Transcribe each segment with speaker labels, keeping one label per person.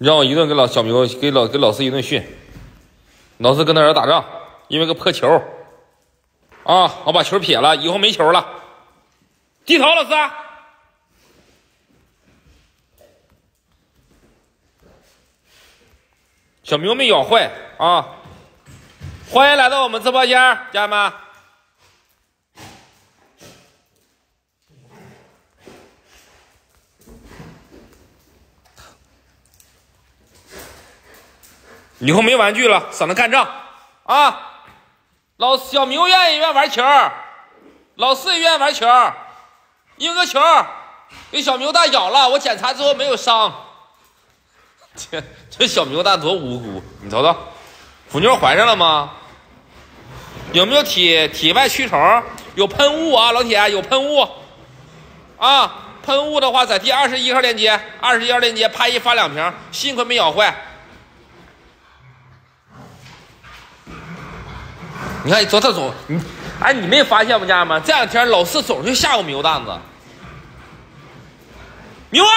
Speaker 1: 让我一顿给老小牛给老给老四一顿训。老四跟他儿打仗，因为个破球。啊，我把球撇了，以后没球了。低头，老四。小明没咬坏啊！欢迎来到我们直播间，家人们。以后没玩具了，省得干仗啊！老小牛愿意愿意玩球，老四也愿意玩球，一个球给小牛蛋咬了，我检查之后没有伤。这 这小牛蛋多无辜，你瞅瞅，虎妞怀上了吗？有没有体体外驱虫？有喷雾啊，老铁有喷雾啊！喷雾的话，在第二十一号链接，二十一号链接拍一发两瓶，幸亏没咬坏。你看，昨他总你，哎，你没发现吗，家人们？这两天老四总是吓唬牛蛋子。牛啊！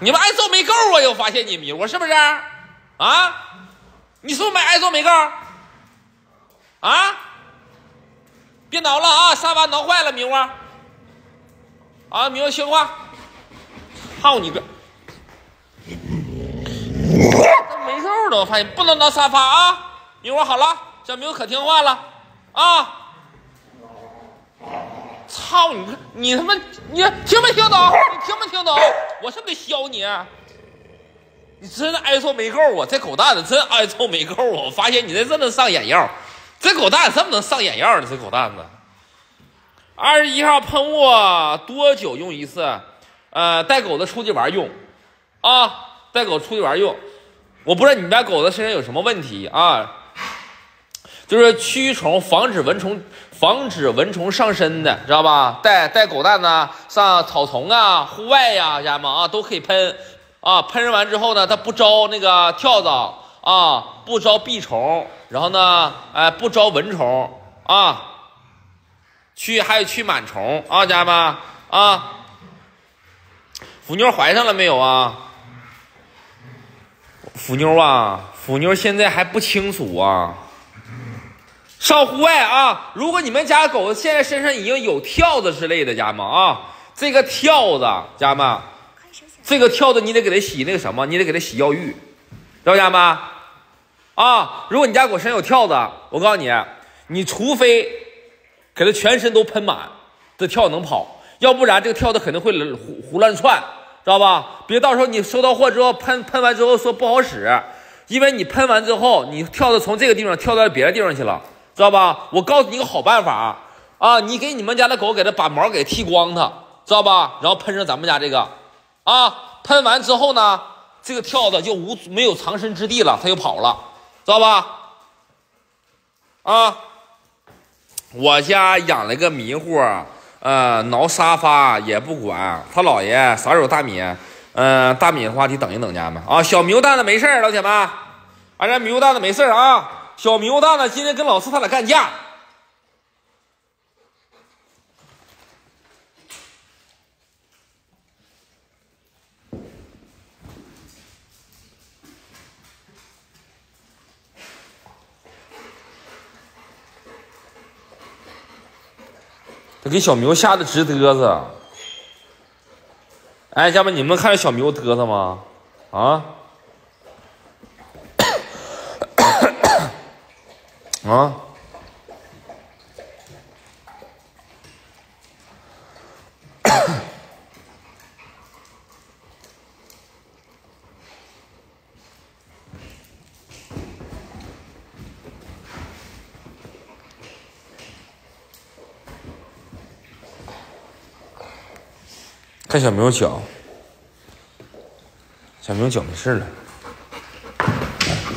Speaker 1: 你们挨揍没够啊？又发现你迷糊是不是？啊？你是不是买挨揍没够？啊？别挠了啊！沙发挠坏了，迷糊。啊，迷糊听话。操你个！这没够的，我发现不能挠沙发啊！明儿好了，小明可听话了啊！操你！你他妈你听没听懂？你听没听懂？我是不得削你？你真的挨揍没够啊！这狗蛋子真挨揍没够啊！我发现你这真能上眼药，这狗蛋子这么能上眼药呢？这狗蛋子，二十一号喷雾多久用一次？呃，带狗子出去玩用啊！带狗出去玩用。我不知道你们家狗子身上有什么问题啊？就是驱虫，防止蚊虫，防止蚊虫上身的，知道吧？带带狗蛋呢，上草丛啊、户外呀，家人们啊，都可以喷啊。喷完之后呢，它不招那个跳蚤啊，不招蜱虫，然后呢，哎，不招蚊虫啊。驱还有驱螨虫啊，家人们啊。虎妞怀上了没有啊？虎妞啊，虎妞现在还不清楚啊。上户外啊，如果你们家狗现在身上已经有跳蚤之类的，家人们啊，这个跳蚤，家人们，这个跳蚤你得给它洗那个什么，你得给它洗药浴，知道家人们啊？如果你家狗身上有跳蚤，我告诉你，你除非给它全身都喷满，这跳蚤能跑，要不然这个跳蚤肯定会胡胡乱窜。知道吧？别到时候你收到货之后喷喷完之后说不好使，因为你喷完之后你跳的从这个地方跳到别的地方去了，知道吧？我告诉你个好办法啊，你给你们家的狗给它把毛给剃光它，知道吧？然后喷上咱们家这个，啊，喷完之后呢，这个跳蚤就无没有藏身之地了，它就跑了，知道吧？啊，我家养了个迷糊。呃，挠沙发也不管，他姥爷啥时候大米？嗯，大米的话题等一等家们啊。小迷糊蛋子没事老铁们，俺家迷糊蛋子没事啊。小迷糊蛋子今天跟老四他俩干架。给小牛吓得直嘚瑟。哎，家们，你们看着小牛嘚瑟吗？啊？啊？小明脚，小明脚没事了，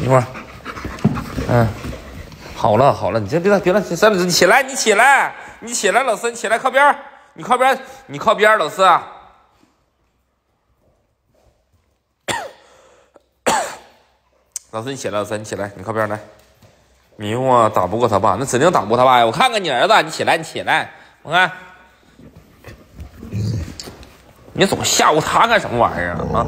Speaker 1: 一会儿，嗯，好了好了，你先别了别了，三子你起来你起来你起来，老四你起来靠边你靠边你靠边 老四，老四你起来，老三你起来，你靠边来，迷糊啊，打不过他爸，那指定打不过他爸呀，我看看你儿子，你起来你起来，我看。你总吓唬他干什么玩意儿啊？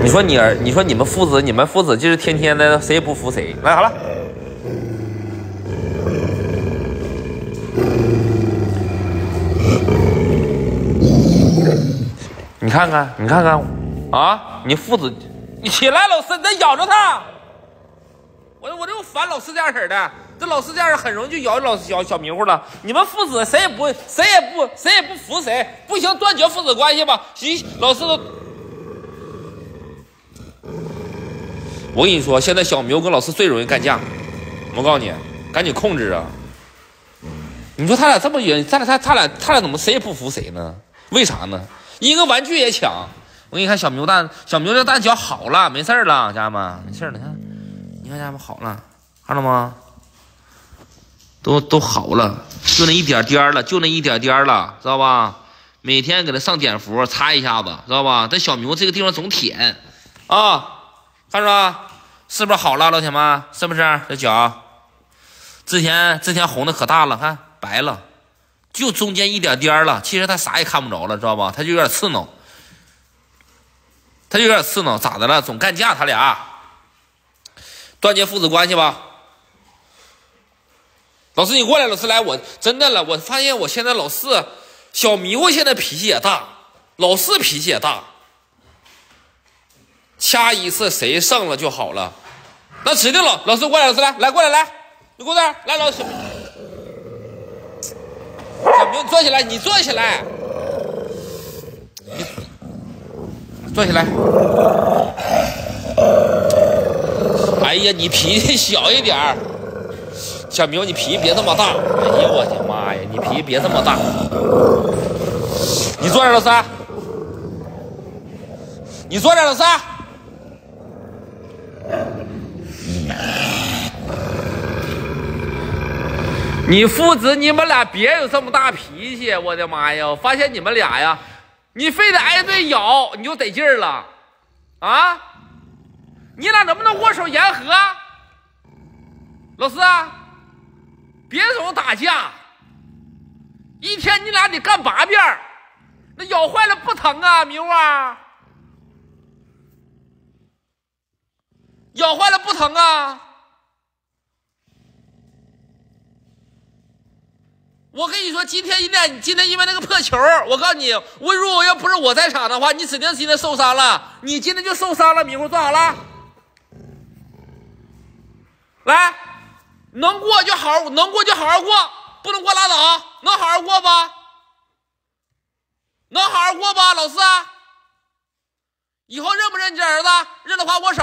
Speaker 1: 你说你儿，你说你们父子，你们父子就是天天的，谁也不服谁。来，好了。你看看，你看看，啊！你父子，你起来，老师，你再咬着他。我我就烦老师这样式的，这老师这样很容易就咬老小小迷糊了。你们父子谁也不谁也不谁也不服谁，不行，断绝父子关系吧。行，老师都。我跟你说，现在小迷糊跟老师最容易干架。我告诉你，赶紧控制啊！你说他俩这么远，他俩他他俩他俩怎么谁也不服谁呢？为啥呢？一个玩具也抢。我给你看小牛蛋，小牛这蛋脚好了，没事了，家人们，没事了，你看。你看家人们好了，看到吗？都都好了，就那一点点了，就那一点点了，知道吧？每天给他上碘伏，擦一下子，知道吧？这小牛这个地方总舔啊，看着吧？是不是好了，老铁们？是不是这脚？之前之前红的可大了，看白了，就中间一点点了。其实他啥也看不着了，知道吧？他就有点刺挠，他就有点刺挠，咋的了？总干架，他俩。断绝父子关系吧，老师你过来，老师来，我真的了，我发现我现在老四小迷糊现在脾气也大，老四脾气也大，掐一次谁胜了就好了，那指定老，老师过来，老师来，来过来来，你过来，来老师，小明你坐起来，你坐起来，你坐起来。哎呀，你脾气小一点儿，小明，你脾气别这么大。哎呀，我的妈呀，你脾气别这么大。你坐这，老三。你坐这，老三。你父子，你们俩别有这么大脾气。我的妈呀，我发现你们俩呀，你非得挨顿咬，你就得劲儿了，啊？你俩能不能握手言和？老师，别总打架，一天你俩得干八遍那咬坏了不疼啊，明啊？咬坏了不疼啊？我跟你说，今天一天，今天因为那个破球，我告诉你，我如果要不是我在场的话，你指定今天受伤了，你今天就受伤了，迷糊，坐好了。来，能过就好，能过就好好过，不能过拉倒。能好好过不？能好好过不？老四，以后认不认你这儿子？认的话握手。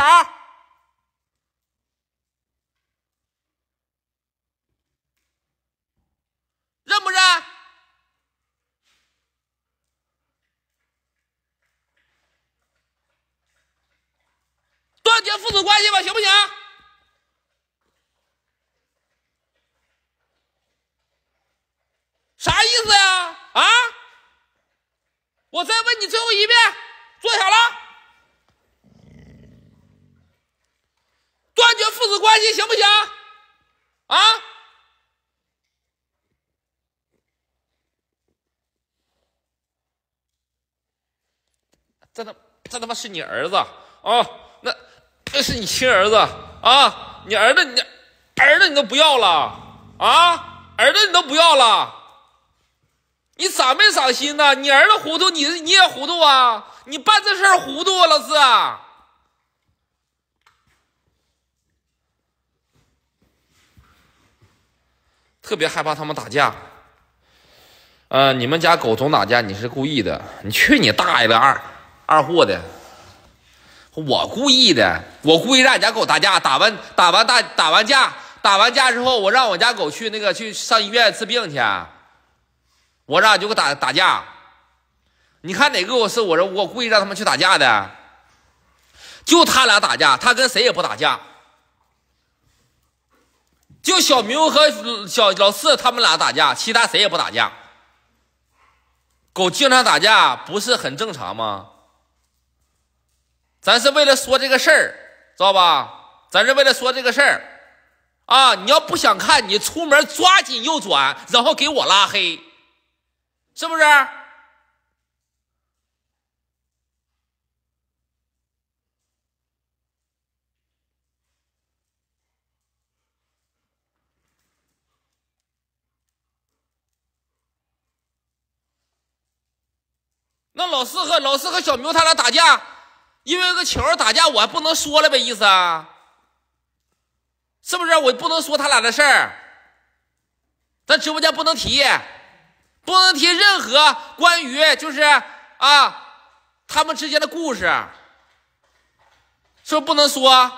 Speaker 1: 认不认？断绝父子关系吧，行不行？啥意思呀？啊！我再问你最后一遍，坐下了。断绝父子关系行不行？啊！这他这他妈是你儿子啊？那那是你亲儿子啊！你儿子你儿子你都不要了啊！儿子你都不要了。你长没长心呐？你儿子糊涂，你你也糊涂啊？你办这事糊涂啊，老四啊！特别害怕他们打架。呃，你们家狗总打架，你是故意的？你去你大爷的二二货的！我故意的，我故意让你家狗打架，打完打完打打完架，打完架之后，我让我家狗去那个去上医院治病去。我让就给打打架，你看哪个我是我说我故意让他们去打架的？就他俩打架，他跟谁也不打架。就小明和小老四他们俩打架，其他谁也不打架。狗经常打架不是很正常吗？咱是为了说这个事儿，知道吧？咱是为了说这个事儿啊，你要不想看，你出门抓紧右转，然后给我拉黑，是不是？那老四和老四和小牛他俩打架，因为个球打架，我还不能说了呗，意思啊？是不是？我不能说他俩的事儿，咱直播间不能提，不能提任何关于就是啊他们之间的故事，是不不能说？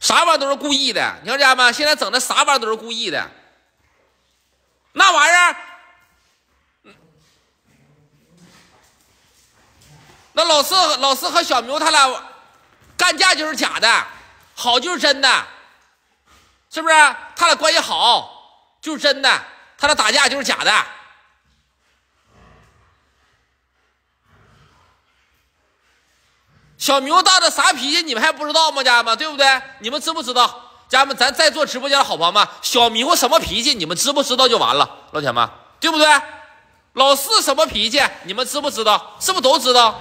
Speaker 1: 啥玩意儿都是故意的，你说家们现在整的啥玩意儿都是故意的。那玩意儿，那老四老四和小牛他俩干架就是假的，好就是真的，是不是？他俩关系好就是真的，他俩打架就是假的。小牛大的啥脾气你们还不知道吗？家人们，对不对？你们知不知道？家人们，咱在做直播间的好朋友们，小迷糊什么脾气，你们知不知道就完了，老铁们，对不对？老四什么脾气，你们知不知道？是不是都知道？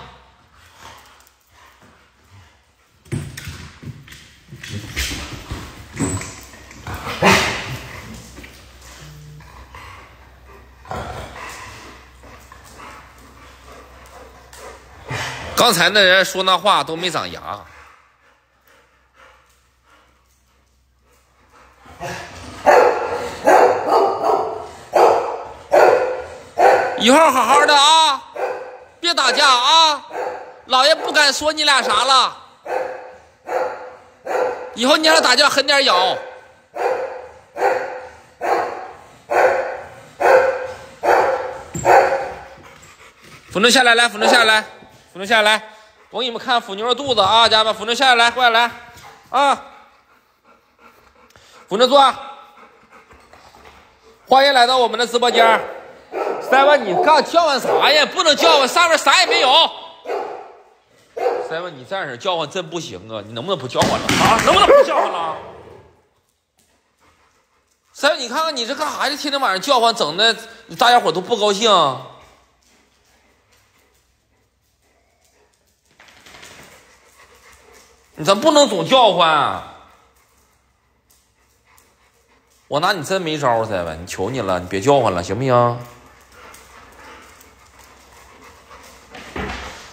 Speaker 1: 刚才那人说那话都没长牙。以后好好的啊，别打架啊！老爷不敢说你俩啥了。以后你俩打架狠点咬。腐牛下来，来，腐牛下来，腐牛下来，我给你们看腐牛的肚子啊，家人们，腐牛下来，来，过来来，啊，腐牛坐，欢迎来到我们的直播间。三万，你刚叫唤啥呀？不能叫唤，上面啥也没有。三万，你这样叫唤真不行啊！你能不能不叫唤了啊？能不能不叫唤了？三万，你看看你这干啥呀？天天晚上叫唤，整的大家伙都不高兴。你咱不能总叫唤。我拿你真没招，三万，你求你了，你别叫唤了，行不行？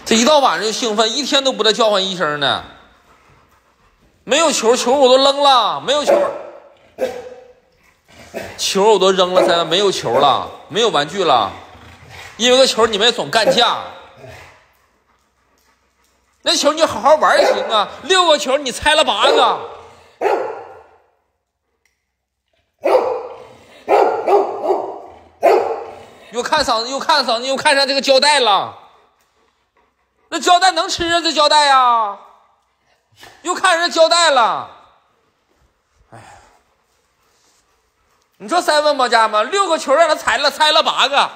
Speaker 1: 这一到晚上就兴奋，一天都不带叫唤一声的。没有球，球我都扔了，没有球，球我都扔了，才没有球了，没有玩具了。因为个球，你们总干架。那球你好好玩也行啊，六个球你拆了八个。又看嗓子，又看嗓子，又看上这个胶带了。那胶带能吃啊？这胶带呀，又看人胶带了。哎呀，你说三问吗，家们？六个球让他拆了，拆了八个，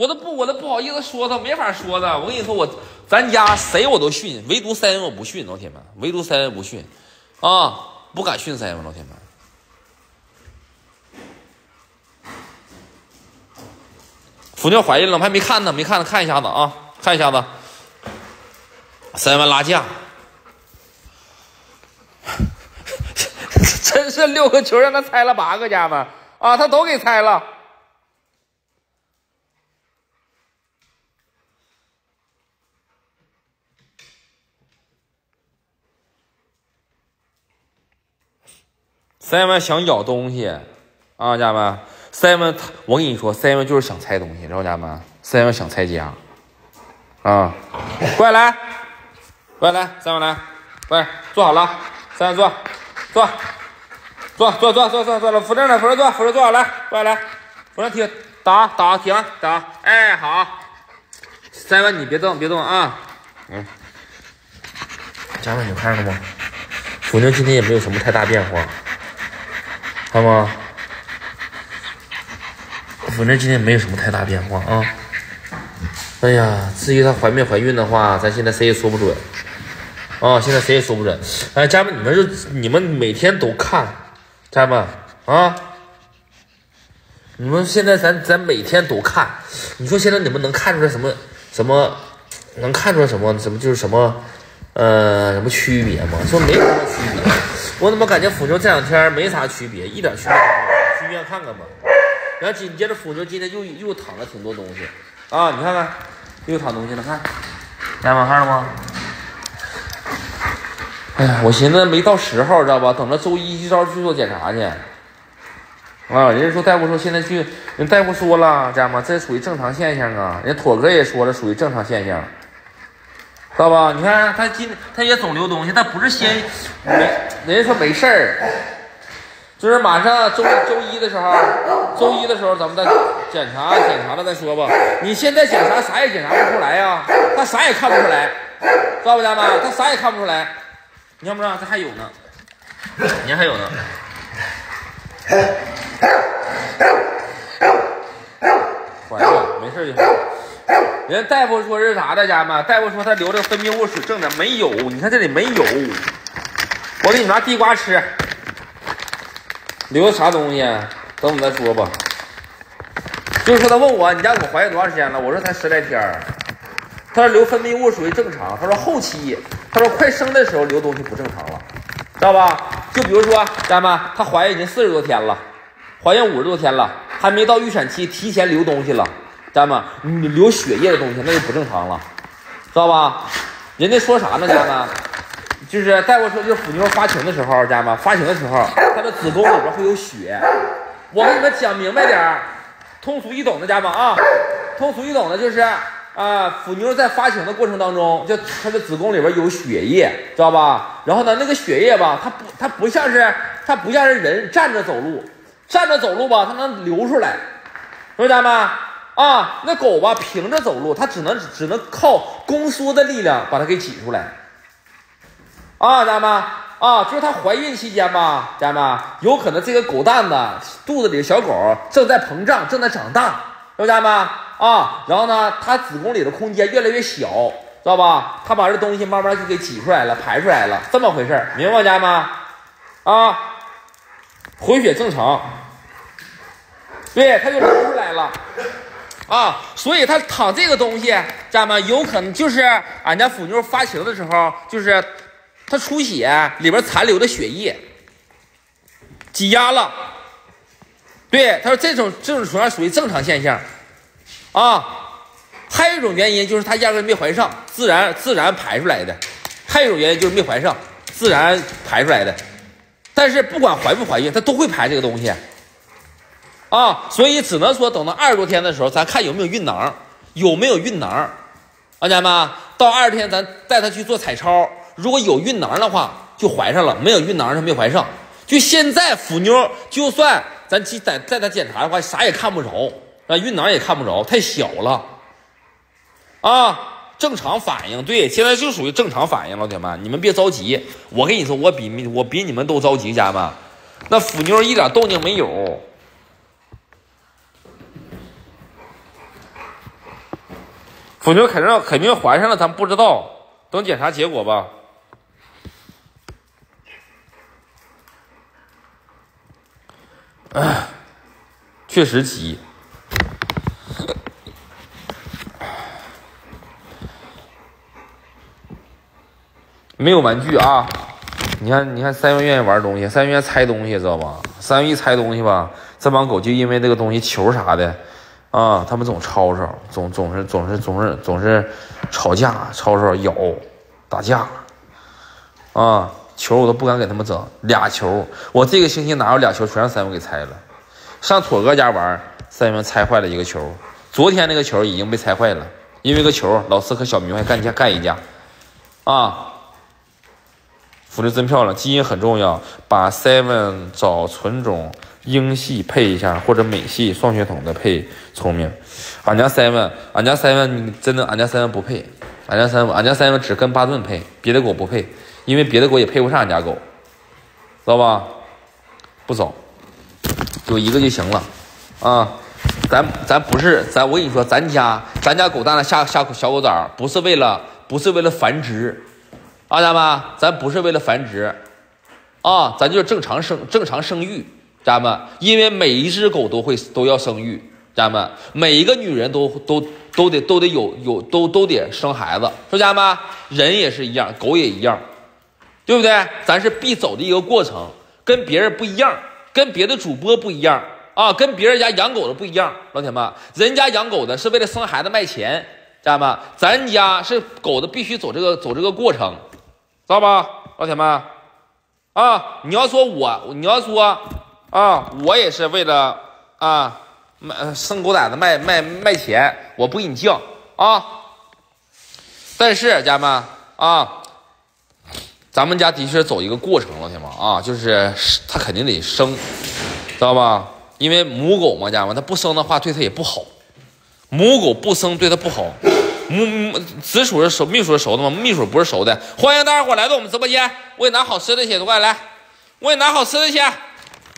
Speaker 1: 我都不，我都不好意思说他，没法说他。我跟你说，我咱家谁我都训，唯独三文我不训，老铁们，唯独三文不训，啊，不敢训三文，老铁们。福妞怀孕了，我还没看呢，没看呢，看一下子啊，看一下子。三万拉架，真是六个球让他猜了八个，家们啊，他都给猜了。三万想咬东西。啊，家人们。seven，我跟你说，seven 就是想拆东西，知道家人们，seven 想拆家，啊，过来，过来，seven 来，过来，坐好了，seven 坐，坐，坐坐坐坐坐坐了，扶正呢，扶正坐，扶正坐好了，过来来，扶正停，打打停打，哎好，seven 你别动别动啊，嗯，家人们你看着吗？福妞今天也没有什么太大变化，看吗？反正今天没有什么太大变化啊。哎呀，至于她怀没怀孕的话，咱现在谁也说不准。啊，现在谁也说不准。哎，家人们，你们就你们每天都看，家人们啊，你们现在咱咱每天都看，你说现在你们能看出来什么什么？能看出来什么什么就是什么呃什么区别吗？说没什么区别。我怎么感觉腐牛这两天没啥区别，一点区别都没有？去医院看看吧。然后紧接着腐牛今天又又躺了挺多东西啊，你看看又躺东西了，看，家人们看了吗？哎呀，我寻思没到时候，知道吧？等着周一一早去做检查去。啊，人家说大夫说现在去，人大夫说了，家人们，这属于正常现象啊。人家妥哥也说了，属于正常现象，知道吧？你看他今他也总留东西，他不是先没，人家说没事儿，就是马上周周一的时候，周一的时候咱们再检查检查了再说吧。你现在检查啥也检查不出来呀，他啥也看不出来，知道不家人们？他啥也看不出来。你看不着，这还有呢，你还有呢，怀了，没事就好。人大夫说是啥的，家人们？大夫说他留着分泌物水正的，没有。你看这里没有。我给你拿地瓜吃。留的啥东西？等我再说吧。就是说他问我，你家狗怀孕多长时间了？我说才十来天。他说留分泌物属于正常。他说后期。他说快生的时候留东西不正常了，知道吧？就比如说，家人们，她怀孕已经四十多天了，怀孕五十多天了，还没到预产期，提前留东西了，家人们，你流血液的东西那就不正常了，知道吧？人家说啥呢，家人们？就是大夫说，就是腐妞发情的时候，家人们，发情的时候，她的子宫里边会有血。我给你们讲明白点儿，通俗易懂的，家人们啊，通俗易懂的就是。啊，腐妞在发情的过程当中，就她的子宫里边有血液，知道吧？然后呢，那个血液吧，它不，它不像是，它不像是人站着走路，站着走路吧，它能流出来，知道吗？啊，那狗吧，平着走路，它只能只能靠宫缩的力量把它给挤出来。啊，家人们，啊，就是它怀孕期间吧，家人们，有可能这个狗蛋子肚子里的小狗正在膨胀，正在长大，知道吗？啊，然后呢，它子宫里的空间越来越小，知道吧？它把这东西慢慢就给挤出来了，排出来了，这么回事儿，明白吗，家人们？啊，回血正常，对，它就流出来了，啊，所以它躺这个东西，家人们有可能就是俺家腐妞发情的时候，就是它出血，里边残留的血液挤压了，对，他说这种这种情况属于正常现象。啊，还有一种原因就是他压根没怀上，自然自然排出来的；还有一种原因就是没怀上，自然排出来的。但是不管怀不怀孕，他都会排这个东西。啊，所以只能说等到二十多天的时候，咱看有没有孕囊，有没有孕囊。啊，家人们，到二十天咱带他去做彩超，如果有孕囊的话，就怀上了；没有孕囊，他没怀上。就现在腐妞，就算咱去带带他检查的话，啥也看不着。那孕囊也看不着，太小了，啊，正常反应，对，现在就属于正常反应，老铁们，你们别着急，我跟你说，我比我比你们都着急，家人们，那腐妞一点动静没有，腐妞肯定肯定怀上了，咱不知道，等检查结果吧，哎，确实急。没有玩具啊！你看，你看，三元愿意玩东西，三元愿猜东西，知道吧？三元一猜东西吧，这帮狗就因为这个东西球啥的啊，他们总吵吵，总总是总是总是总是吵架，吵吵咬打架啊！球我都不敢给他们整俩球，我这个星期拿有俩球全让三文给拆了。上妥哥家玩，三文拆坏了一个球，昨天那个球已经被拆坏了，因为个球，老四和小明还干架干一架啊！福利真漂亮，基因很重要。把 seven 找纯种英系配一下，或者美系双血统的配聪明。俺家 seven，俺家 seven，真的俺家 seven 不配。俺家 seven，俺家 seven 只跟巴顿配，别的狗不配，因为别的狗也配不上俺家狗，知道吧？不走，有一个就行了啊。咱咱不是咱，我跟你说，咱家咱家狗蛋子下下小狗崽不是为了不是为了繁殖，啊家们，咱不是为了繁殖，啊，咱就是正常生正常生育，家人们，因为每一只狗都会都要生育，家人们，每一个女人都都都得都得有有都都得生孩子，说家人们，人也是一样，狗也一样，对不对？咱是必走的一个过程，跟别人不一样，跟别的主播不一样。啊，跟别人家养狗的不一样，老铁们，人家养狗的是为了生孩子卖钱，家人们？咱家是狗的必须走这个走这个过程，知道吧，老铁们？啊，你要说我，你要说啊，我也是为了啊卖生狗崽子卖卖卖钱，我不给你犟啊。但是家人们啊，咱们家的确走一个过程，老铁们啊，就是它肯定得生，知道吧？因为母狗嘛，家们，它不生的话对它也不好。母狗不生对它不好。母母直属是熟，秘书是熟的吗？秘书不是熟的。欢迎大家伙来到我们直播间，我给拿好吃的去，快来，我给拿好吃的去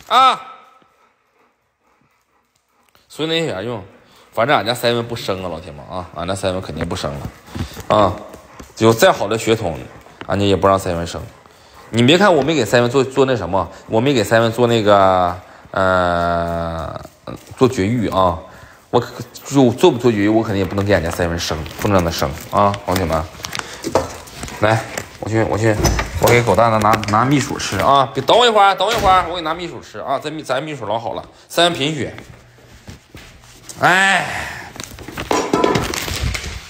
Speaker 1: 啊！所以那有啥用？反正俺家三文不生啊，老铁们啊，俺家三文肯定不生了啊。有再好的血统，俺家也不让三文生。你别看我没给三文做做那什么，我没给三文做那个。呃，做绝育啊，我就做不做绝育，我肯定也不能给俺家赛文生，不能让他生啊，老铁们，来，我去，我去，我给狗蛋子拿拿蜜薯吃啊，别等我一会儿，等我一会儿，我给拿蜜薯吃啊，咱蜜咱蜜薯老好了，赛文贫血，哎。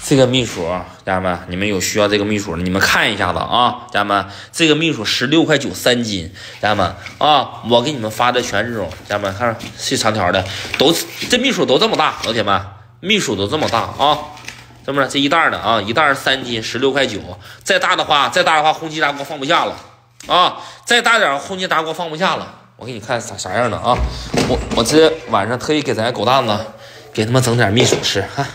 Speaker 1: 这个蜜薯，家人们，你们有需要这个蜜薯的，你们看一下子啊，家人们，这个蜜薯十六块九三斤，家人们啊，我给你们发的全是这种，家人们看细长条的，都这蜜薯都这么大，老铁们，蜜薯都这么大啊，这么着这一袋的啊，一袋三斤，十六块九，再大的话，再大的话，空气炸锅放不下了啊，再大点，空气炸锅放不下了，我给你看啥啥样的啊，我我这晚上特意给咱狗蛋子给他们整点蜜薯吃，看。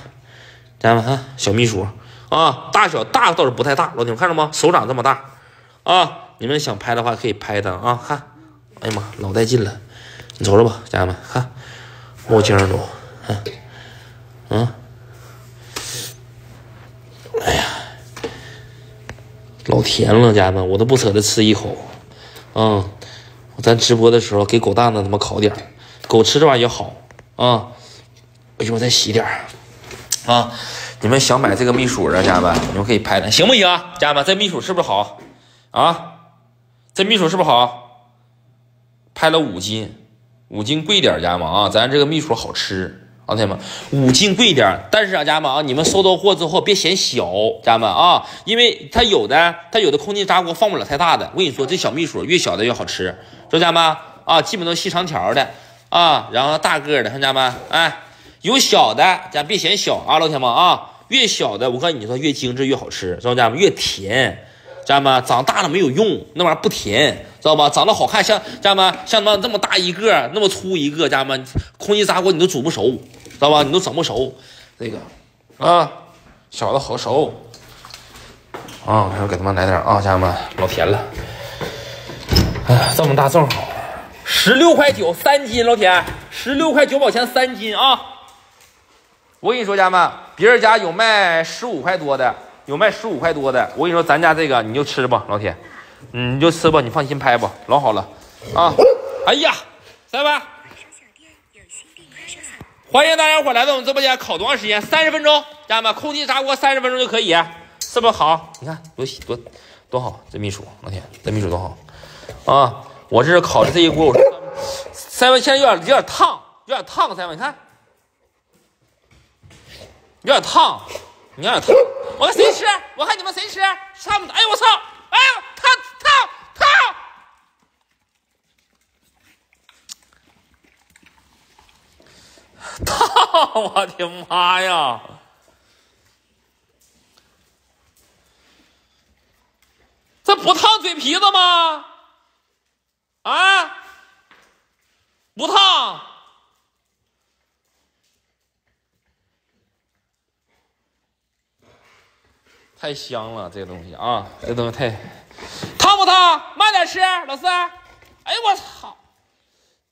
Speaker 1: 家人们看，小蜜薯啊，大小大倒是不太大，老铁们看着吗？手掌这么大啊！你们想拍的话可以拍它啊，看，哎呀妈，老带劲了！你瞅瞅吧，家人们看，冒尖都，看，嗯，哎呀，老甜了，家人们，我都不舍得吃一口。嗯，咱直播的时候给狗蛋子他妈烤点狗吃这玩意儿好啊！一会儿再洗点啊，你们想买这个蜜薯的家人们，你们可以拍的，行不行？家人们，这蜜薯是不是好啊？这蜜薯是不是好？拍了五斤，五斤贵点，家人们啊，咱这个蜜薯好吃，老铁们，五斤贵点，但是啊，家人们啊，你们收到货之后别嫌小，家人们啊，因为它有的它有的空气炸锅放不了太大的，我跟你说，这小蜜薯越小的越好吃，说家人们啊，基本都细长条的啊，然后大个的，看家人们，哎。有小的，咱别嫌小啊，老铁们啊，越小的我跟你说越精致越好吃，知道家人们越甜，家人们？长大了没有用，那玩意不甜，知道吧？长得好看，像家人们像那这么大一个，那么粗一个，家人们空气炸锅你都煮不熟，知道吧？你都整不熟，这个啊，小的好熟啊，我给他们来点啊，家人们老甜了，哎呀，这么大正好，十六块九三斤，老铁，十六块九毛钱三斤啊。我跟你说，家人们，别人家有卖十五块多的，有卖十五块多的。我跟你说，咱家这个你就吃吧，老铁，你就吃吧，你放心拍吧，老好了啊！哎呀，来吧，欢迎大家伙来到我们直播间，烤多长时间？三十分钟，家人们，空气炸锅三十分钟就可以，是不是好？你看多洗多多好，这秘书，老铁，这秘书多好啊！我这是烤的这一锅，我说三文现在有点有点烫，有点烫，三文，你看。有点烫，你有点烫，我看谁吃？我看你们谁吃？差不多。哎呦我操！哎呦，烫烫烫！我的妈呀！这不烫嘴皮子吗？啊？不烫？太香了，这个东西啊，这东西太烫不烫？慢点吃，老四。哎呦我操，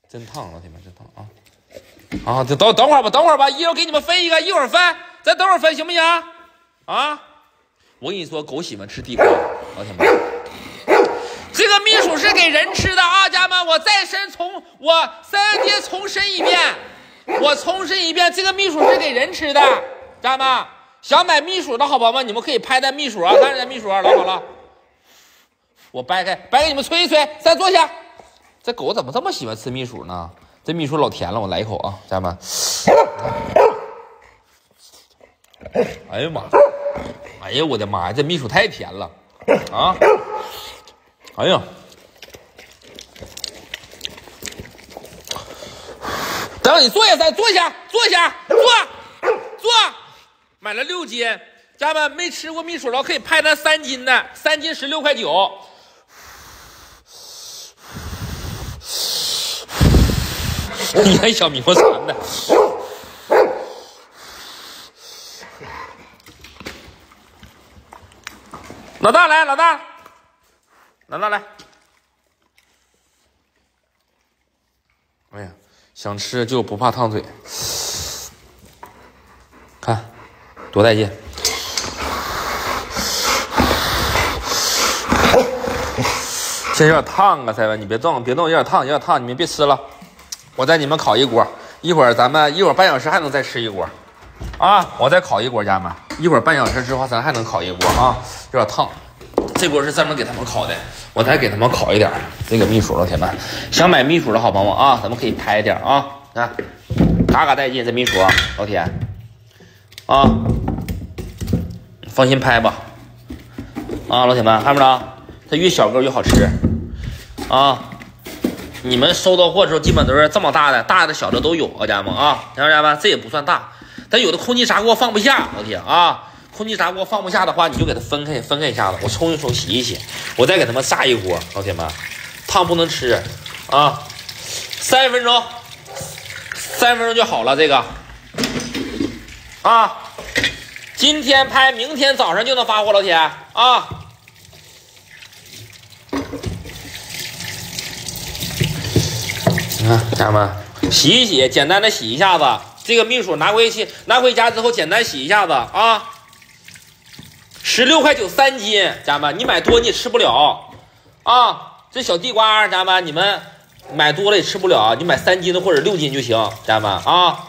Speaker 1: 真烫，老铁们真烫啊！啊，就等等会儿吧，等会儿吧，一会儿给你们分一个，一会儿分，再等会儿分行不行？啊，我跟你说，狗喜欢吃地瓜，老铁们，这个秘薯是给人吃的啊，家人们，我再申重，我三爹重申一遍，我重申一遍，这个秘薯是给人吃的，家人们，想买秘薯的好朋友们，你们可以拍单秘薯啊，看这秘薯啊，老好了，我掰开，掰给你们吹一吹，再坐下。这狗怎么这么喜欢吃蜜薯呢？这蜜薯老甜了，我来一口啊，家人们。哎呀妈！哎呀我的妈呀，这蜜薯太甜了啊！哎呀！等你坐下，再坐下，坐下，坐，坐。买了六斤，家人们没吃过蜜薯的可以拍单三斤的，三斤十六块九。你看小迷糊馋的，老大来，老大，老大来。哎呀，想吃就不怕烫嘴，看多带劲！现在有点烫啊，塞文，你别动，别动，有点烫，有点烫，你们别吃了。我再你们烤一锅，一会儿咱们一会儿半小时还能再吃一锅，啊！我再烤一锅，家人们，一会儿半小时之后咱还能烤一锅啊！有点烫，这锅是专门给他们烤的，我再给他们烤一点这个蜜薯，老铁们，想买蜜薯的好朋友啊，咱们可以拍一点啊，看，嘎嘎带劲，这蜜薯，老铁，啊，放心拍吧，啊，老铁们看不着？它越小个越好吃，啊。你们收到货的时候，基本都是这么大的，大的、小的都有啊，家人们啊，家人们，这也不算大，但有的空气炸锅放不下，老铁啊，空气炸锅放不下的话，你就给它分开，分开一下子，我冲一冲，洗一洗，我再给他们炸一锅，老铁们，烫不能吃啊，三十分钟，三分钟就好了，这个啊，今天拍，明天早上就能发货，老铁啊。家人们，洗一洗，简单的洗一下子。这个蜜薯拿回去，拿回家之后简单洗一下子啊。十六块九三斤，家人们，你买多你也吃不了啊。这小地瓜，家人们，你们买多了也吃不了，你买三斤的或者六斤就行，家人们啊。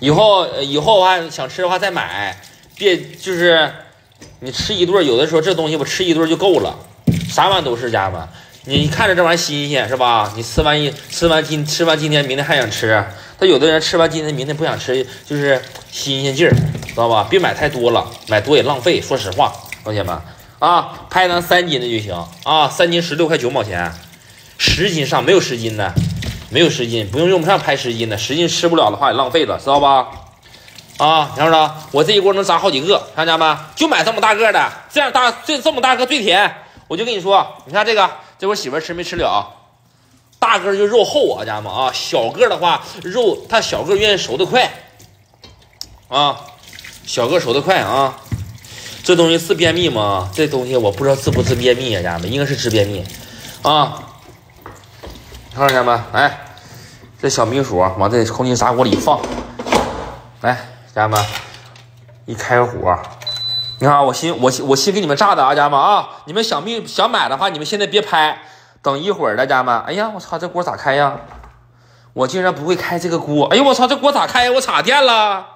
Speaker 1: 以后以后的话想吃的话再买，别就是你吃一顿，有的时候这东西我吃一顿就够了，啥玩意都是，家人们。你看着这玩意新鲜是吧？你吃完一吃完今吃完今天，明天还想吃。他有的人吃完今天，明天不想吃，就是新鲜劲儿，知道吧？别买太多了，买多也浪费。说实话，老铁们啊，拍咱三斤的就行啊，三斤十六块九毛钱，十斤上没有十斤的，没有十斤，不用用不上拍十斤的，十斤吃不了的话也浪费了，知道吧？啊，听着，我这一锅能炸好几个，看见没？就买这么大个的，这样大这这么大个最甜。我就跟你说，你看这个。这我媳妇吃没吃了？大个就肉厚啊，家人们啊！小个的话，肉它小个愿意熟的快啊，小个熟的快啊。这东西治便秘吗？这东西我不知道治不治便秘啊，家人们应该是治便秘啊。看家人们，来，这小米薯往这空气炸锅里放，来，家人们，一开火。你看，我先我我先给你们炸的啊，家人们啊！你们想必想买的话，你们现在别拍，等一会儿的，家人们。哎呀，我操，这锅咋开呀？我竟然不会开这个锅！哎呦，我操，这锅咋开？我插电了！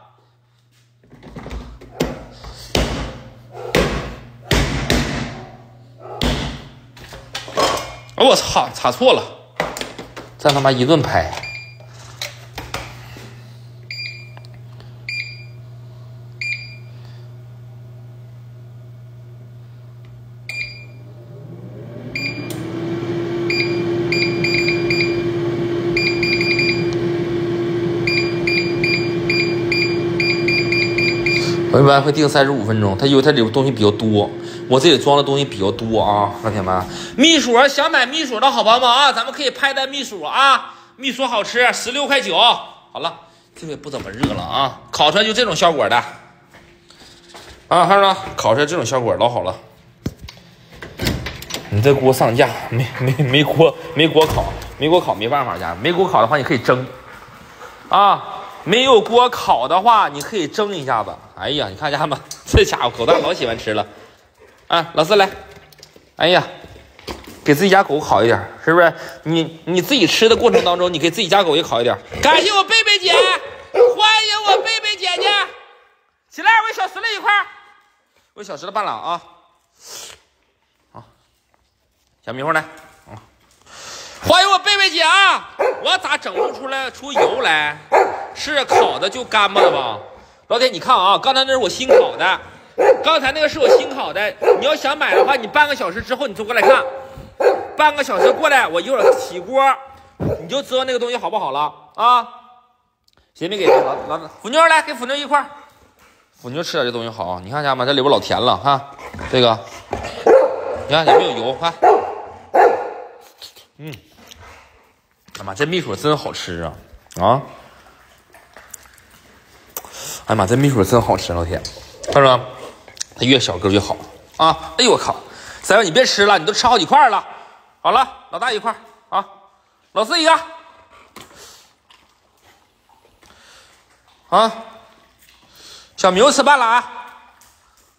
Speaker 1: 哎我操，插错了！再他妈一顿拍！我一般会定三十五分钟，它因为它里边东西比较多，我这里装的东西比较多啊，老铁们，蜜薯想买蜜薯的好朋友们啊，咱们可以拍单蜜薯啊，蜜薯好吃，十六块九。好了，这个不怎么热了啊，烤出来就这种效果的啊，看着烤出来这种效果老好了。你这锅上架，没没没锅没锅烤，没锅烤没办法，家没锅烤的话你可以蒸啊，没有锅烤的话，你可以蒸一下子。哎呀，你看家们，这家伙狗蛋老喜欢吃了。啊，老四来，哎呀，给自己家狗烤一点，是不是？你你自己吃的过程当中，你给自己家狗也烤一点。感谢我贝贝姐，欢迎我贝贝姐姐，起来，我小石头一块儿，我小石头半拉啊。好，小迷糊来，啊，欢迎我贝贝姐啊！我咋整不出来出油来？是烤的就干巴了吧？老铁，你看啊，刚才那是我新烤的。刚才那个是我新烤的，你要想买的话，你半个小时之后你就过来看，半个小时过来，我一会儿起锅，你就知道那个东西好不好了。啊？谁没给老老虎妞来给虎妞一块虎妞吃点这东西好，你看家们这里边老甜了哈，这个，你看也没有油，看，嗯，哎妈，这蜜薯真好吃啊。啊！哎妈，这蜜薯真好吃，老铁，看着。它越小个越好啊！哎呦我靠，三文你别吃了，你都吃好几块了。好了，老大一块啊，老四一个啊，小牛吃半了啊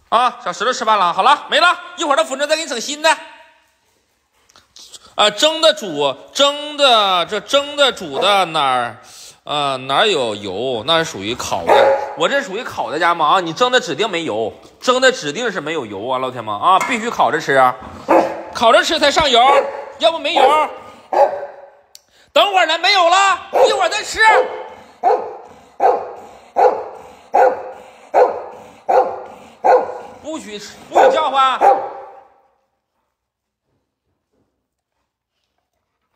Speaker 1: 啊，小石头吃半了。好了，没了一会儿，他辅助再给你整新的。啊，蒸的煮，蒸的这蒸的煮的哪儿？啊，哪儿有油？那是属于烤的，我这属于烤的，家们啊，你蒸的指定没油，蒸的指定是没有油啊，老铁们啊，必须烤着吃，烤着吃才上油，要不没油。等会儿呢，没有了，一会儿再吃。不许不许叫唤，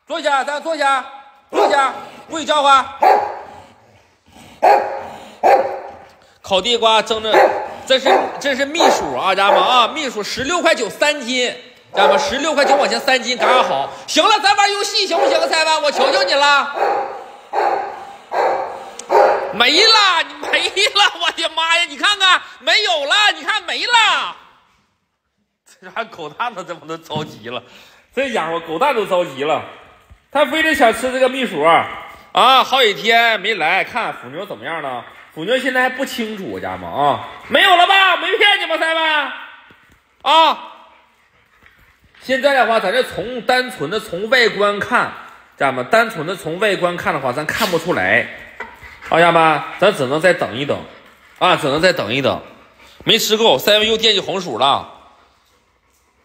Speaker 1: 坐下，咱坐下，坐下。不许叫唤！烤地瓜蒸着，这是这是蜜薯啊，家人们啊，蜜薯十六块九三斤，家人们十六块九毛钱三斤，嘎嘎好。行了，咱玩游戏行不行？菜班，我求求你了。没了，你没了！我的妈呀，你看看，没有了，你看没了。这家伙狗蛋子怎么都着急了？这家伙狗蛋都着急了，他非得想吃这个蜜薯。啊，好几天没来看虎妞怎么样了？虎妞现在还不清楚，家人们啊，没有了吧？没骗你吧，三们啊！现在的话，咱这从单纯的从外观看，家人们，单纯的从外观看的话，咱看不出来。好家人们，咱只能再等一等啊，只能再等一等。没吃够，三文又惦记红薯了。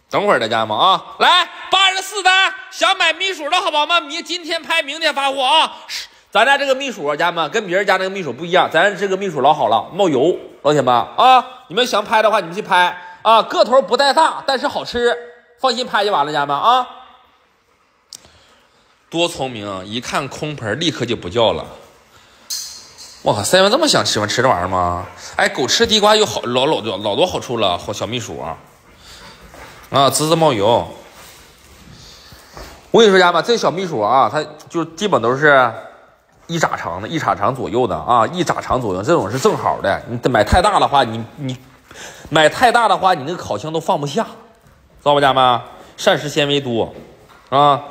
Speaker 1: 等会儿的家人们啊，来八十四单，想买蜜薯的好宝宝们，明今天拍，明天发货啊！咱家这个蜜薯，家人们跟别人家那个蜜薯不一样，咱这个蜜薯老好了，冒油，老铁们啊，你们想拍的话，你们去拍啊，个头不带大，但是好吃，放心拍就完了，家人们啊！多聪明，一看空盆立刻就不叫了。我靠，三文这么想吃吗？吃这玩意儿吗？哎，狗吃地瓜有好老老多老多好处了，好小蜜薯。啊，滋滋冒油！我跟你说家人们，这小蜜薯啊，它就基本都是一拃长的，一拃长左右的啊，一拃长左右，这种是正好的。你买太大的话，你你买太大的话，你那个烤箱都放不下，知道吧，家们？膳食纤维多啊，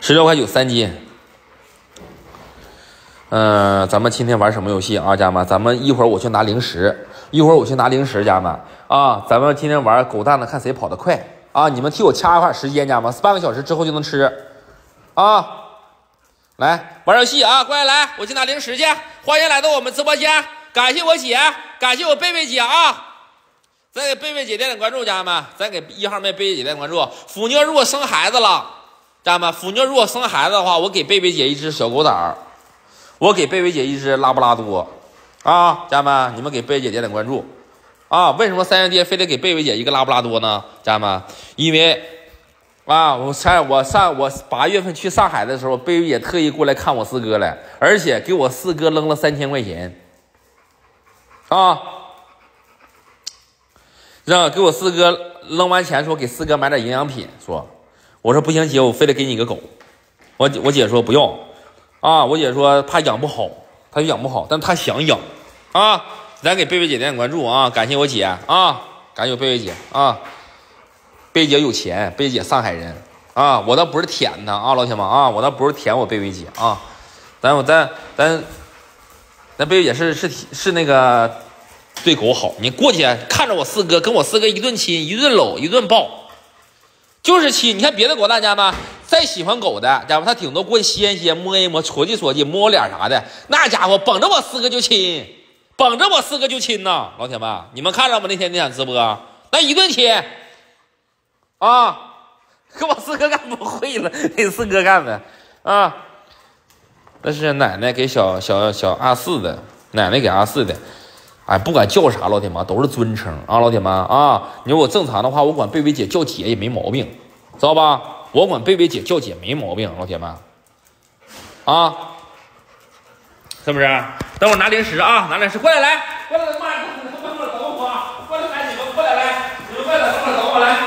Speaker 1: 十六块九三斤。嗯，咱们今天玩什么游戏啊，家人们？咱们一会儿我去拿零食，一会儿我去拿零食，家人们。啊，咱们今天玩狗蛋子，看谁跑得快啊！你们替我掐一块时间，家们，半个小时之后就能吃啊！来玩游戏啊，过来来，我去拿零食去。欢迎来到我们直播间，感谢我姐，感谢我贝贝姐啊！再给贝贝姐点点关注，家人们，咱给一号妹贝贝姐点点关注。虎妞如果生孩子了，家人们，虎妞如果生孩子的话，我给贝贝姐一只小狗崽儿，我给贝贝姐一只拉布拉多啊！家人们，你们给贝贝姐点点关注。啊，为什么三爷爹非得给贝贝姐一个拉布拉多呢？家人们，因为啊，我上我上我八月份去上海的时候，贝贝姐特意过来看我四哥来，而且给我四哥扔了三千块钱啊，让给我四哥扔完钱说给四哥买点营养品，说我说不行姐，我非得给你个狗，我我姐说不要啊，我姐说怕养不好，她养不好，但她想养啊。咱给贝贝姐点点关注啊！感谢我姐啊！感谢我贝贝姐啊！贝姐有钱，贝姐上海人啊，我倒不是舔她啊，老铁们啊，我倒不是舔我贝贝姐啊，咱我咱咱咱贝贝姐是是是那个对狗好，你过去看着我四哥，跟我四哥一顿亲，一顿搂，一顿抱，就是亲。你看别的狗大家们再喜欢狗的，家伙他顶多过去掀掀、摸一摸、搓叽搓叽、摸我脸啥的，那家伙捧着我四哥就亲，捧着我四哥就亲呐，老铁们，你们看着吗？那天那场直播，那一顿亲啊。跟 我四哥干不会了，给四哥干的啊！那是奶奶给小小小阿四的，奶奶给阿四的。哎，不管叫啥，老铁们都是尊称啊，老铁们啊！你说我正常的话，我管贝贝姐叫姐也没毛病，知道吧？我管贝贝姐叫姐没毛病，老铁们啊，是不是？等会拿零食啊，拿零食过来，来，过来，妈，你们等我，过来，来，你们过来，来，你们过来，等会儿等我，来。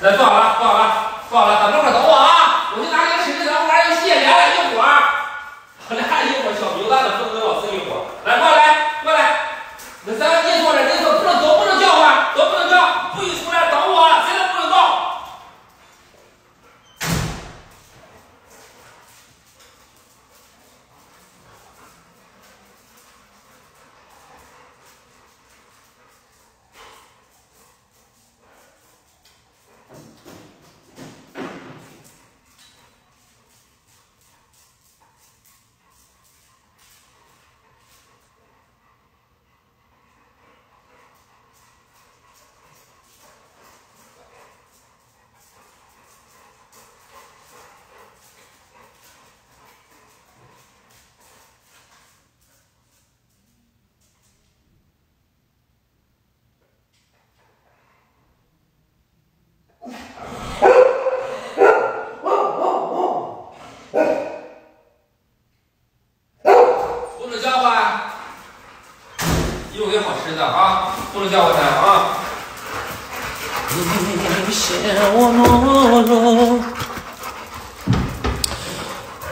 Speaker 1: 来，坐好了，坐好了，坐好了，等这会儿等我啊！我去拿零食，咱们玩游戏，连了一会儿，连了一会儿，小牛蛋子不能跟老四一会儿。来，过来，过来，你三个你坐着，你坐，不能走，不能叫唤，都不能叫，不许出来，等我，谁都不能动。不能叫唤，一会儿给好吃的啊！不能叫唤他啊！你嫌我懦弱。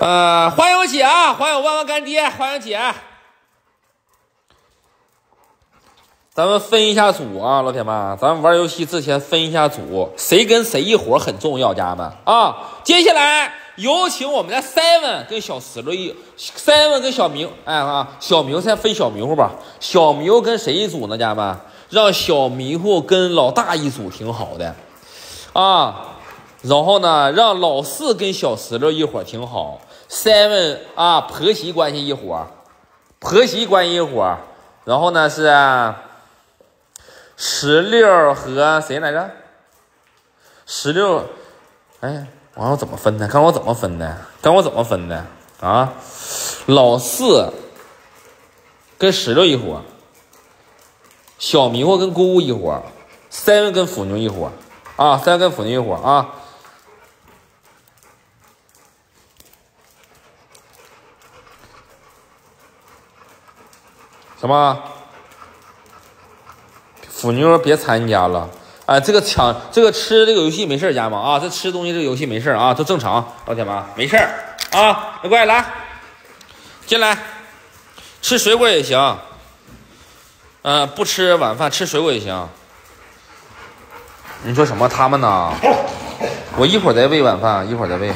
Speaker 1: 呃，欢迎姐啊，欢迎万万干爹，欢迎姐。咱们分一下组啊，老铁们，咱们玩游戏之前分一下组，谁跟谁一伙很重要，家人们啊。接下来有请我们的 seven 跟小石头一，seven 跟小明，哎啊，小明先分小迷糊吧。小迷糊跟谁一组呢，家人们？让小迷糊跟老大一组挺好的啊。然后呢，让老四跟小石头一伙挺好，seven 啊婆媳关系一伙，婆媳关系一伙。然后呢是。十六和谁来着？十六，哎，完我怎么分的？看我怎么分的？看我怎么分的？啊，老四跟十六一伙，小迷糊跟姑姑一伙，三跟腐牛一伙，啊，三跟腐牛一伙啊。什么？腐妞别参加了，哎，这个抢这个吃这个游戏没事儿家人们啊，这吃东西这个游戏没事儿啊，都正常，老铁们没事儿啊，乖乖来来，进来，吃水果也行，嗯，不吃晚饭吃水果也行。你说什么？他们呢？我一会儿再喂晚饭，一会儿再喂。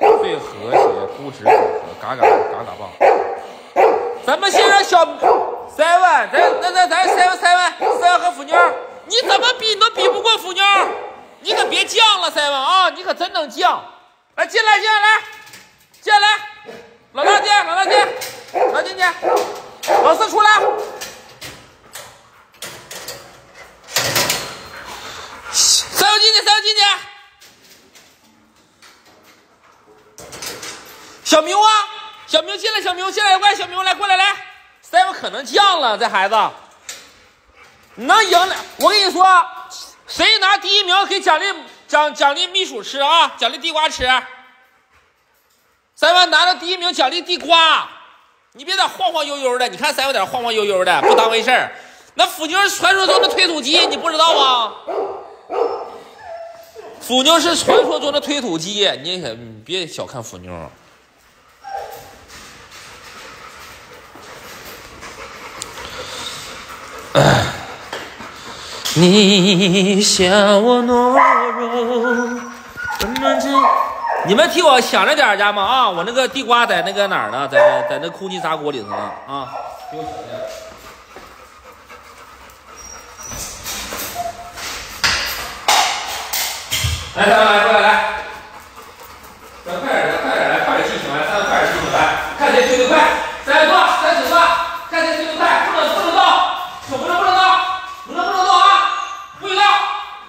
Speaker 1: 最和谐，估值符合，嘎嘎嘎嘎棒。咱们先让小。三万，咱那那咱三万三万三万和腐妞，你怎么比你都比不过腐妞，你可别犟了，三万啊，你可真能犟！来进来进来来，进来，老大进，老大进，老进去，老四出来，三万进去，三万进去，小明啊，小明进来，小明进来，快，小明来过来来。再不可能降了，这孩子，能赢了？我跟你说，谁拿第一名给奖励奖奖励蜜薯吃啊？奖励地瓜吃。三万拿了第一名奖励地瓜，你别在晃晃悠悠的。你看三万在晃晃悠悠的，不当回事儿。那腐妞是传说中的推土机，你不知道吗？腐妞是传说中的推土机，你你别小看腐妞。你嫌我懦弱，怎么就？你们替我想着点家们啊！我那个地瓜在那个哪儿呢？在在那空气炸锅里头呢啊！替我想想。来，来来，过来来，咱快点，咱快点来，快点进行来，三个快点进行来，看谁推的快，三个，三九个，看谁推的快，不能不能动，手不能不能动，不能不能动啊，不许动，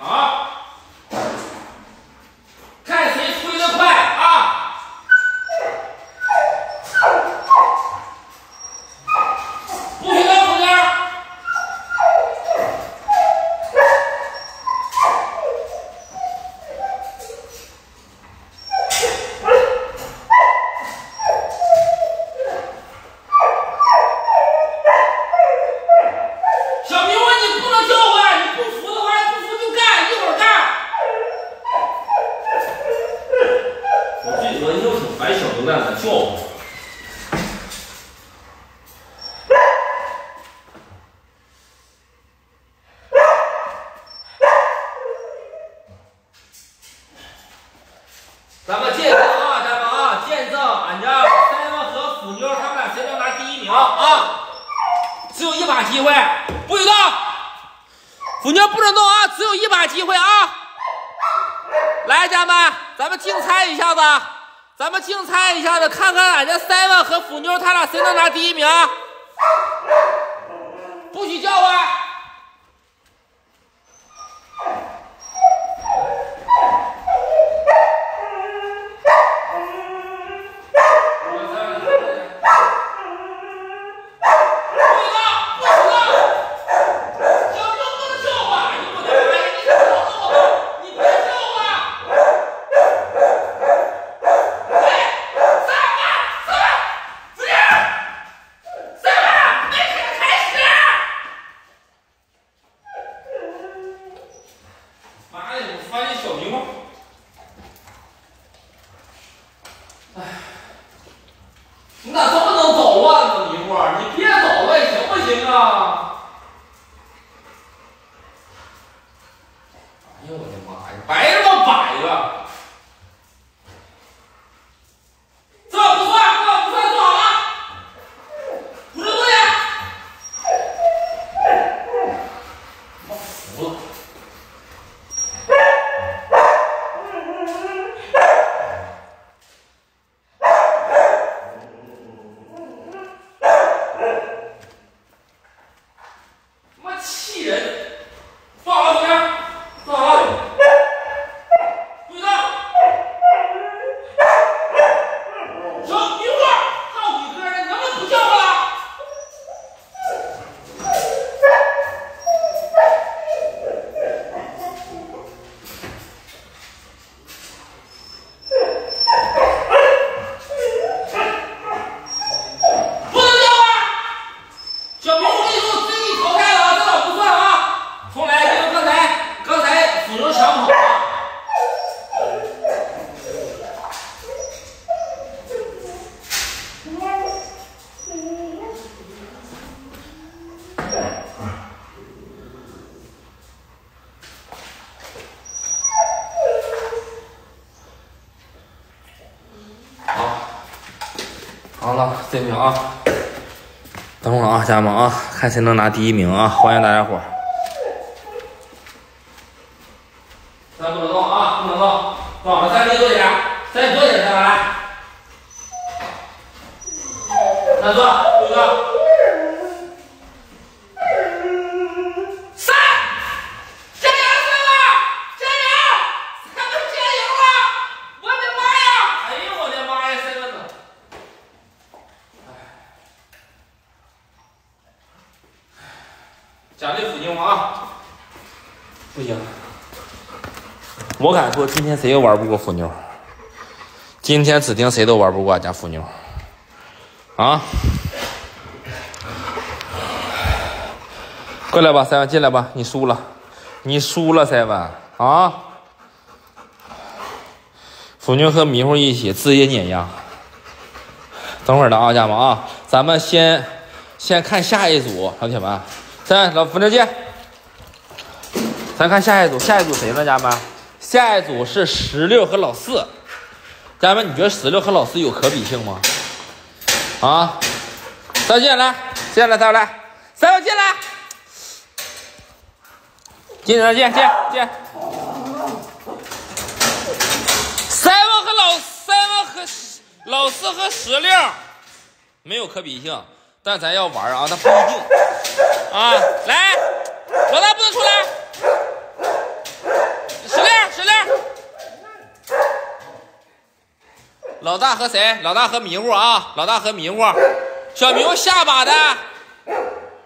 Speaker 1: 好，看谁推的快啊，不许动，同志。小明问你不能叫唤，你不服的话，不服就干，一会儿干。我最主要就挺烦小明在那叫唤。咱们见证啊，咱们啊，见证俺家三万和虎妞他们俩谁能拿第一名啊？只有一把机会，不许动！虎妞不能动啊，只有一把机会啊！来，家们，咱们竞猜一下子，咱们竞猜一下子，看看俺家 seven 和虎妞他俩谁能拿第一名？谢谢啊。等会儿啊，家人们啊，看谁能拿第一名啊！欢迎大家伙儿。咱不能动啊，不能动，动好了，三米多点，三米多点再来。三坐，不许动。三，加油，三了，加油，咱们加油啊！我的妈呀！哎呦我的妈呀，三个呢？奖励虎妞啊！不行，今天谁也玩不过虎妞。今天指定谁都玩不过俺家虎妞。啊！过来吧，塞文进来吧，你输了，你输了，塞文啊！虎妞和迷糊一起自己碾压。等会儿的啊，家人们啊，咱们先先看下一组，老铁们。三，老虎妞见。咱看下一组，下一组谁呢，家人们？下一组是石榴和老四。家人们，你觉得石榴和老四有可比性吗？啊，再见来，进来，再来，三位进来，进来，进进进。三位和老三位和老四和石榴没有可比性，但咱要玩啊，那不一定啊。来，老大不能出来，石榴，石榴。老大和谁？老大和迷糊啊！老大和迷糊，小迷糊下把的，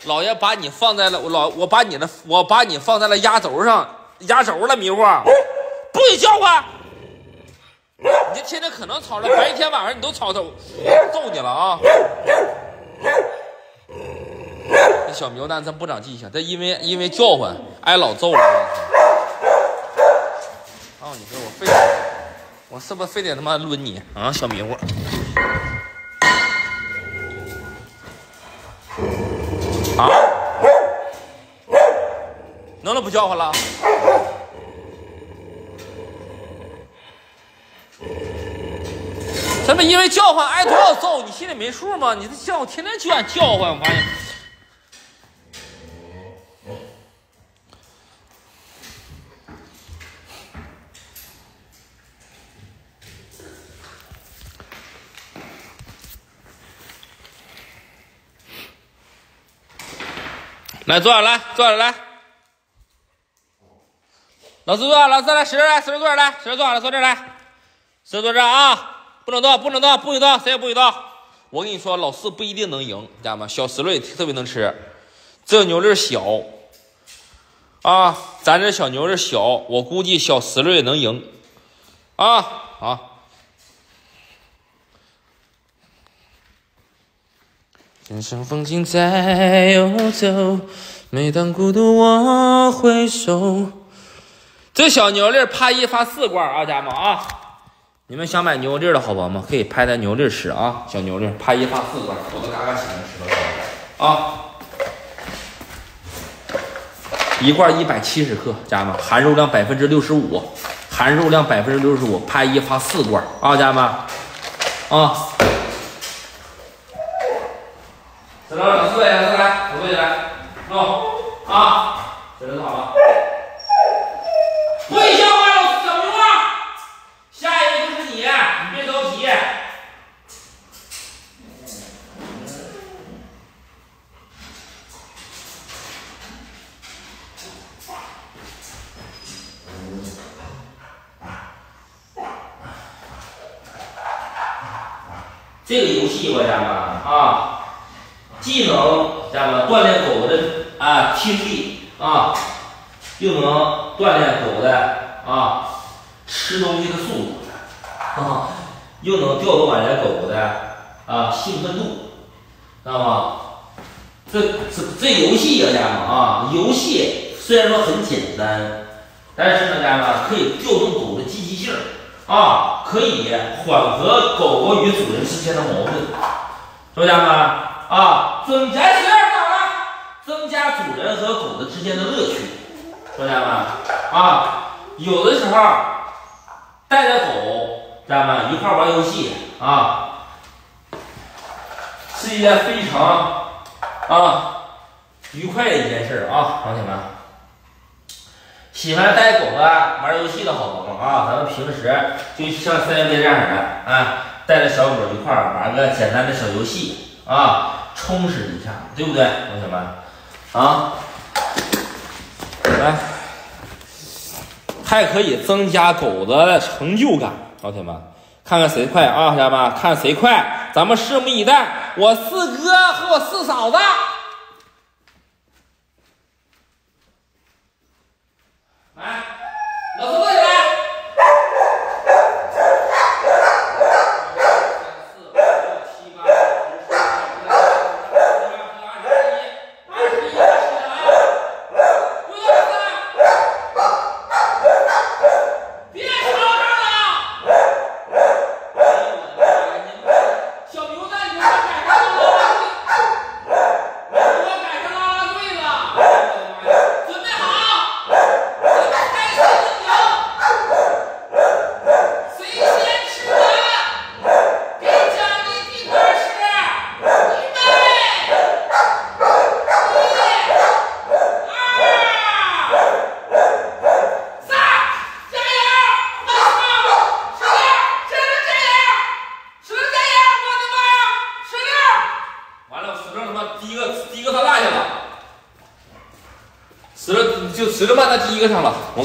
Speaker 1: 老爷把你放在了我老，我把你的，我把你放在了压轴上，压轴了，迷糊，不许叫唤！你这天天可能吵了，白天晚上你都吵吵，揍你了啊！这小牛蛋真不长记性，这因为因为叫唤挨老揍了。哦，你说我非。是不是非得他妈抡你啊，小迷糊？啊？能不能不叫唤了？怎么因为叫唤挨多少揍？你心里没数吗？你这叫我天天就想叫唤，我发现。来坐下，来坐下，来。老四坐下，老四来，石头来，石头坐下来，石头坐下来，坐这来，石头坐这啊，不能动，不能动，不许动，谁也不许动。我跟你说，老四不一定能赢，家人们，小石榴也特别能吃。这牛粒小啊，咱这小牛粒小，我估计小石榴也能赢啊啊。人生风景在游走，每当孤独我回首。这小牛粒拍一发四罐啊，家人们啊！你们想买牛粒的好朋友们，可以拍点牛粒吃啊。小牛粒拍一发四罐，我都嘎嘎喜欢吃了啊！一罐一百七十克，家人们，含肉量百分之六十五，含肉量百分之六十五，拍一发四罐啊，家人们啊！石头，老四来，来，我过去来，弄啊，这人好了。不许叫唤，老小明啊！下一个就是你，你别着急。这个游戏，我家们啊。既能家人们锻炼狗狗的啊听力啊，又能锻炼狗的啊吃东西的速度，啊，又能调动俺家狗狗的啊兴奋度，知道吗？这这这游戏呀，家人们啊，游戏虽然说很简单，但是呢，家人们可以调动狗的积极性啊，可以缓和狗狗与主人之间的矛盾，是不是家们？啊，增加谁咋了？增加主人和狗的之间的乐趣，说家人们啊，有的时候带着狗，家人们一块玩游戏啊，是一件非常啊愉快的一件事啊，老铁们，喜欢带狗的玩游戏的好朋友啊，咱们平时就像三元这样的啊，带着小狗一块玩个简单的小游戏啊。充实一下，对不对，同学们？啊，来，还可以增加狗子的成就感，老铁们，看看谁快啊，家人们，看谁快，咱们拭目以待。我四哥和我四嫂子。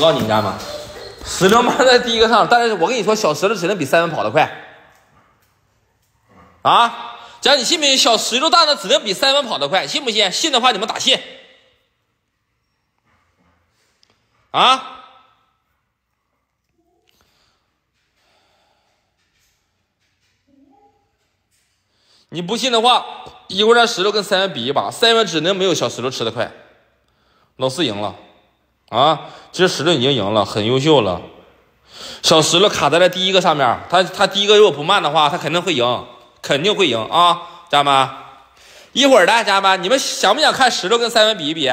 Speaker 1: 告诉你，家吗，石榴妈在第一个上，但是我跟你说，小石榴只能比三文跑得快。啊，只要你信不信？小石榴蛋子只能比三文跑得快，信不信？信的话你们打信。啊。你不信的话，一会儿让石榴跟三文比一把，三文只能没有小石榴吃的快。老四赢了，啊，其实石榴已经赢了，很优秀了。小石榴卡在了第一个上面，他他第一个如果不慢的话，他肯定会赢，肯定会赢啊，家人们。一会儿的家人们，你们想不想看石榴跟三文比一比？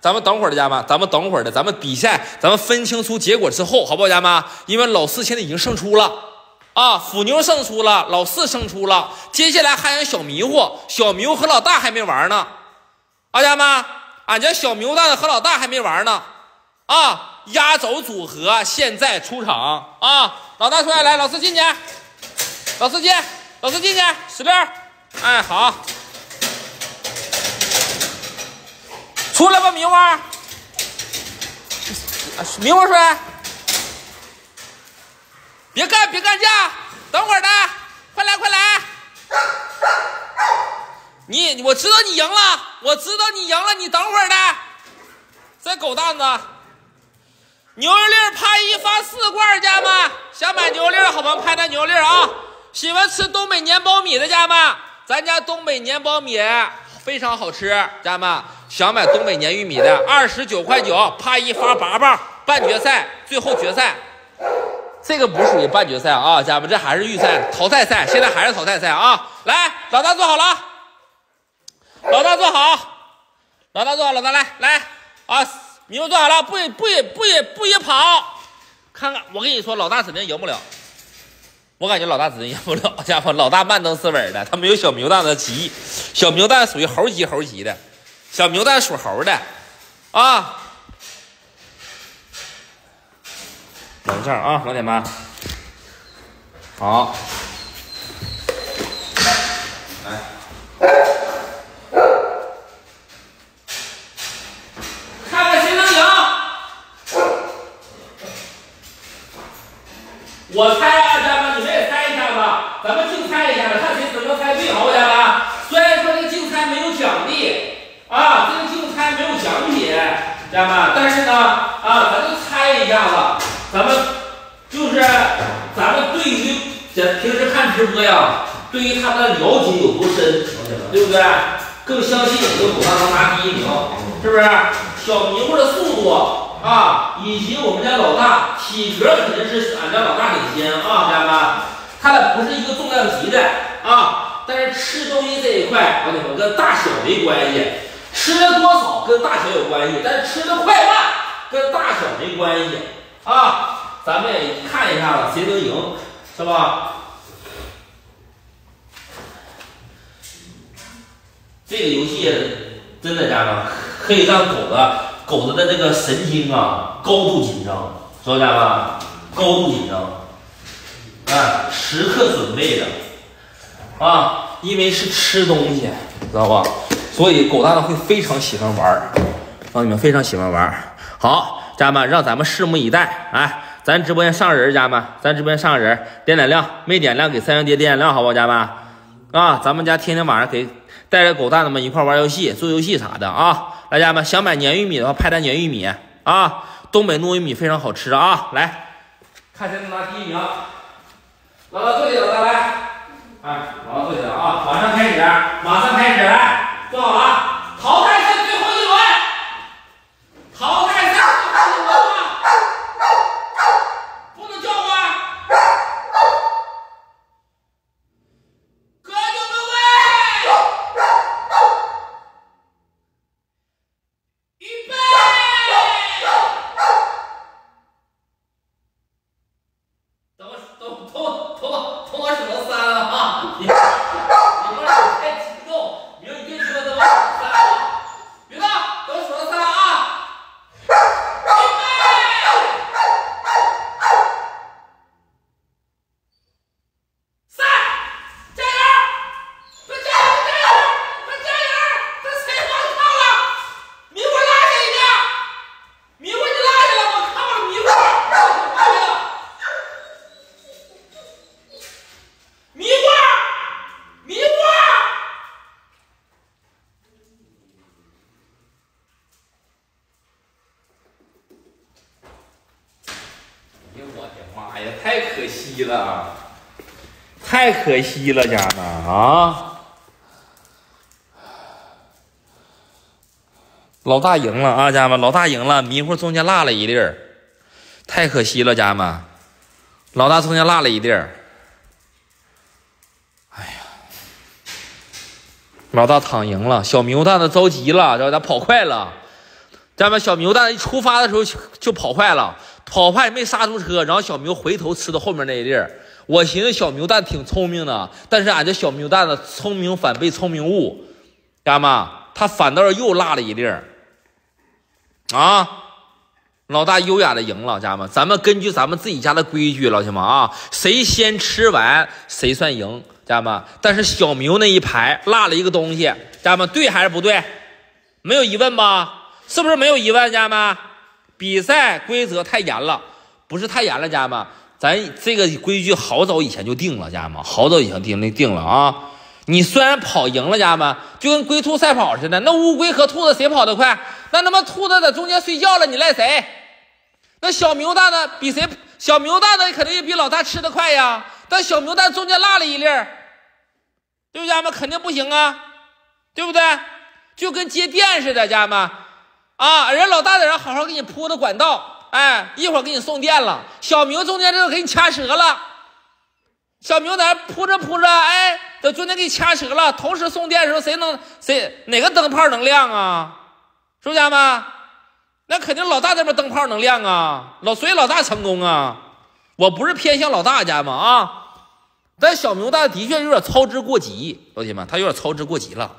Speaker 1: 咱们等会儿的家人们，咱们等会儿的，咱们比赛，咱们分清楚结果之后，好不好，家人们？因为老四现在已经胜出了。啊，虎妞胜出了，老四胜出了，接下来还有小迷糊，小迷糊和老大还没玩呢。啊，家们，俺家小迷糊蛋和老大还没玩呢。啊，压轴组合现在出场啊！老大出来，来，老四进去，老四进，老四进去，石榴，哎，好，出来吧，迷糊，迷糊出来。别干，别干架，等会儿的，快来，快来！你，我知道你赢了，我知道你赢了，你等会儿的。这狗蛋子，牛肉粒拍一发四罐，家们想买牛肉粒好朋友拍那牛肉粒啊！喜欢吃东北粘苞米的家们，咱家东北粘苞米非常好吃，家们想买东北粘玉米的，二十九块九，拍一发八棒，半决赛，最后决赛。这个不属于半决赛啊，家人们，这还是预赛淘汰赛，现在还是淘汰赛啊！来，老大坐好了，老大坐好，老大坐好，老大来来啊，你们坐好了，不不不不许跑，看看我跟你说，老大指定赢不了，我感觉老大指定赢不了，家伙，老大慢蹬斯稳的，他没有小牛蛋的急，小牛蛋属于猴急猴急的，小牛蛋属猴的啊。等一下啊，老铁们，好，来，看看谁能赢。我猜啊，家人们，你们也猜一下吧，咱们竞猜一下子，看谁能猜最好，家人们。虽然说这个竞猜没有奖励啊，这个竞猜没有奖品，家人们，但是呢，啊，咱就猜一下子。咱们就是咱们对于这平时看直播呀，对于他们的了解有多深，对不对？更相信我们狗蛋能拿第一名，是不是？小迷糊的速度啊，以及我们家老大体格肯定是俺家老大领先啊，家人们，他俩不是一个重量级的啊，但是吃东西这一块，兄弟们跟大小没关系，吃的多少跟大小有关系，但是吃的快慢跟大小没关系。啊，咱们也看一下子谁能赢，是吧？这个游戏真的家人们可以让狗子狗子的这个神经啊高度紧张，知道家们？高度紧张，哎，时刻准备着啊，因为是吃东西，知道吧？所以狗大子会非常喜欢玩儿，兄弟们非常喜欢玩儿。好。家人们，让咱们拭目以待。哎，咱直播间上人，家人们，咱直播间上人，点点亮，没点亮给三元爹点点亮，好不好，家人们？啊，咱们家天天晚上给带着狗蛋子们一块玩游戏、做游戏啥的啊！来，家人们，想买粘玉米的话，拍单粘玉米啊，东北糯玉米非常好吃啊！来看谁能拿第一名。老大坐起，老大来，哎，马上坐起来啊！马上开始，马上开始，来，坐好了，淘汰赛最后一轮，淘汰。可惜了，家们啊！老大赢了啊，家人们，老大赢了，迷糊中间落了一粒儿，太可惜了，家人们，老大中间落了一粒儿。哎呀，老大躺赢了，小牛蛋子着急了，知道他跑快了，家人们，小牛蛋一出发的时候就跑快了，跑快没刹住车，然后小牛回头吃的后面那一粒儿。我寻思小牛蛋挺聪明的，但是俺这小牛蛋子聪明反被聪明误，家人们，他反倒又落了一粒儿。啊，老大优雅的赢了，家人们，咱们根据咱们自己家的规矩，老铁们啊，谁先吃完谁算赢，家人们。但是小牛那一排落了一个东西，家人们，对还是不对？没有疑问吧？是不是没有疑问，家人们？比赛规则太严了，不是太严了，家人们，咱这个规矩好早以前就定了，家人们，好早以前定那定了啊。你虽然跑赢了，家人们，就跟龟兔赛跑似的，那乌龟和兔子谁跑得快？那他妈兔子在中间睡觉了，你赖谁？那小牛蛋呢？比谁？小牛蛋呢？肯定也比老大吃的快呀。但小牛蛋中间落了一粒儿，对不对，家人们？肯定不行啊，对不对？就跟接电似的，家人们啊，人老大在这好好给你铺的管道，哎，一会儿给你送电了。小牛中间这都给你掐折了，小牛在铺着铺着，哎，这中间给你掐折了。同时送电的时候，谁能谁哪个灯泡能亮啊？是不是家们？那肯定老大那边灯泡能亮啊，老所以老大成功啊。我不是偏向老大家嘛啊，但小牛蛋的确有点操之过急，老铁们，他有点操之过急了，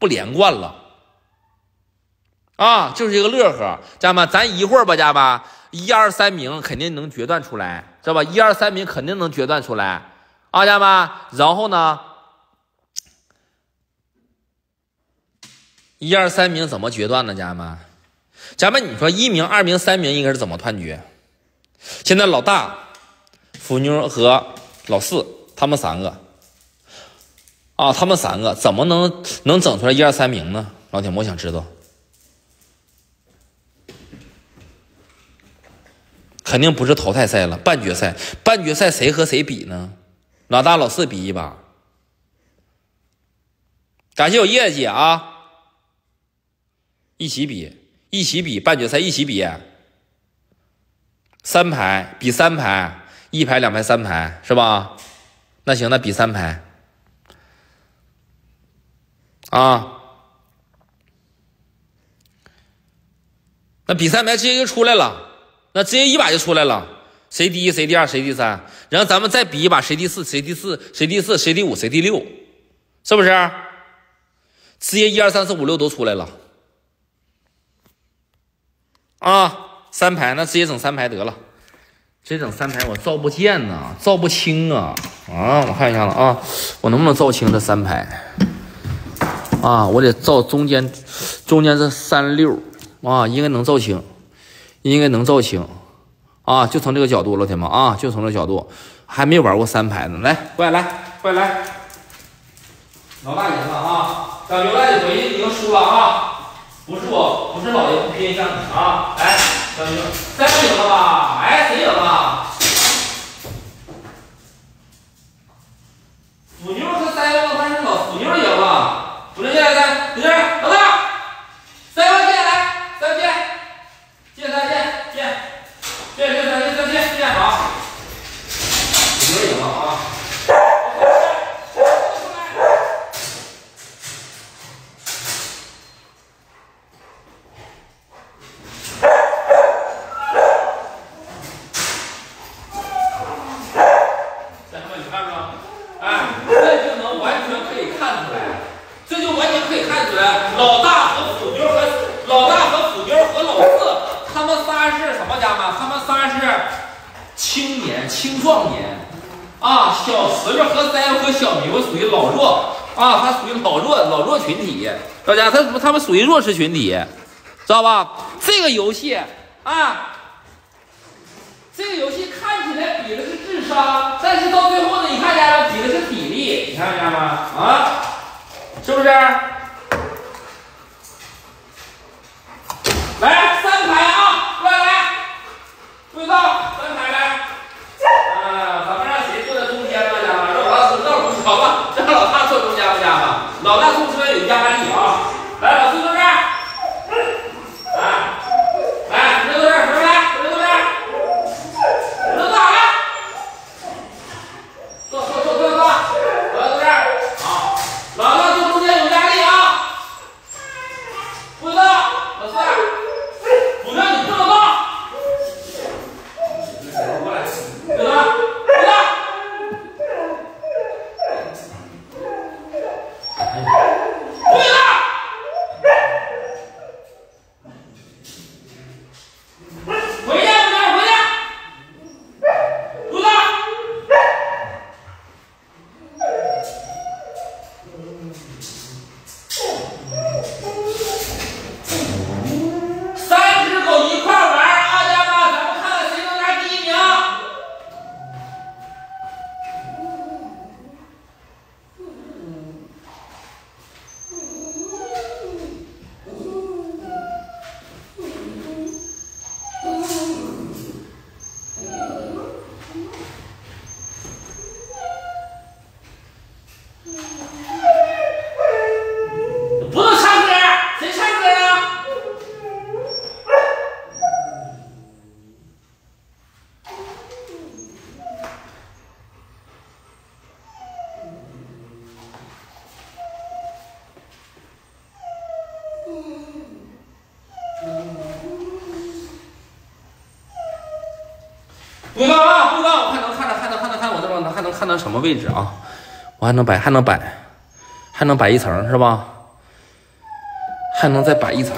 Speaker 1: 不连贯了啊，就是一个乐呵。家们，咱一会儿吧，家们，一二三名肯定能决断出来，知道吧？一二三名肯定能决断出来啊，家们。然后呢？一二三名怎么决断呢？家人们，家人们，你说一名、二名、三名应该是怎么判决？现在老大、虎妞和老四他们三个啊，他们三个怎么能能整出来一二三名呢？老铁们，我想知道，肯定不是淘汰赛了，半决赛，半决赛谁和谁比呢？老大、老四比一把，感谢我叶姐啊！一起比，一起比半决赛，一起比，三排比三排，一排两排三排是吧？那行，那比三排啊，那比三排直接就出来了，那直接一把就出来了，谁第一谁第二谁第三，然后咱们再比一把谁第四谁第四谁第四谁第五谁第六，是不是？直接一二三四五六都出来了。啊，三排那直接整三排得了，直接整三排我照不见呐，照不清啊啊！我看一下子啊，我能不能照清这三排？啊，我得照中间，中间这三六啊，应该能照清，应该能照清啊！就从这个角度，老铁们啊，就从这角度，还没玩过三排呢，来，过来，来，过来，来，老大赢了啊！小牛蛋，你回去已经输了啊！不是我，不是老爷不偏向你啊！来，小牛，再不赢了吧？哎，谁赢了？虎妞和三幺八是老虎妞赢了。虎妞进来，三，虎妞，老大，三幺大家，他他们属于弱势群体，知道吧？这个游戏啊。这个游戏看起来比的是智商，但是到最后呢，你看家，比的是比例，你看家吗？啊？是不是？来，三排啊，过来来。不知道，三排来。呃，咱们让谁坐在中间呢，家人们，让老大坐，那好吧，这还老大坐中间吧，家人们，老大坐中间有压力啊。看到什么位置啊？我还能摆，还能摆，还能摆一层是吧？还能再摆一层。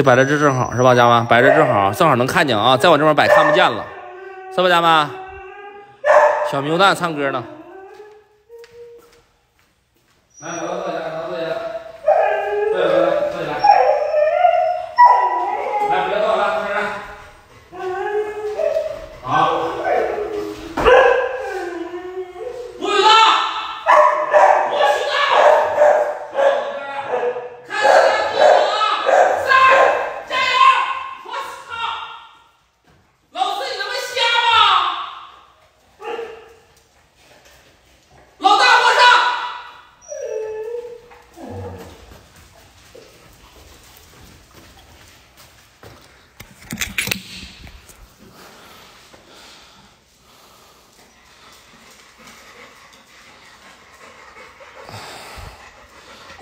Speaker 1: 这摆在这正好是吧，家们？摆这正好，正好能看见啊。再往这边摆看不见了，是吧，家们？小牛蛋唱歌呢。来，老大坐起来，老大坐起来，坐起来，坐起来。来，别动了，坐这。好。不许动！不许动！看谁能第一名啊！三，加油！我操！老四，你他妈瞎吗？老大获胜！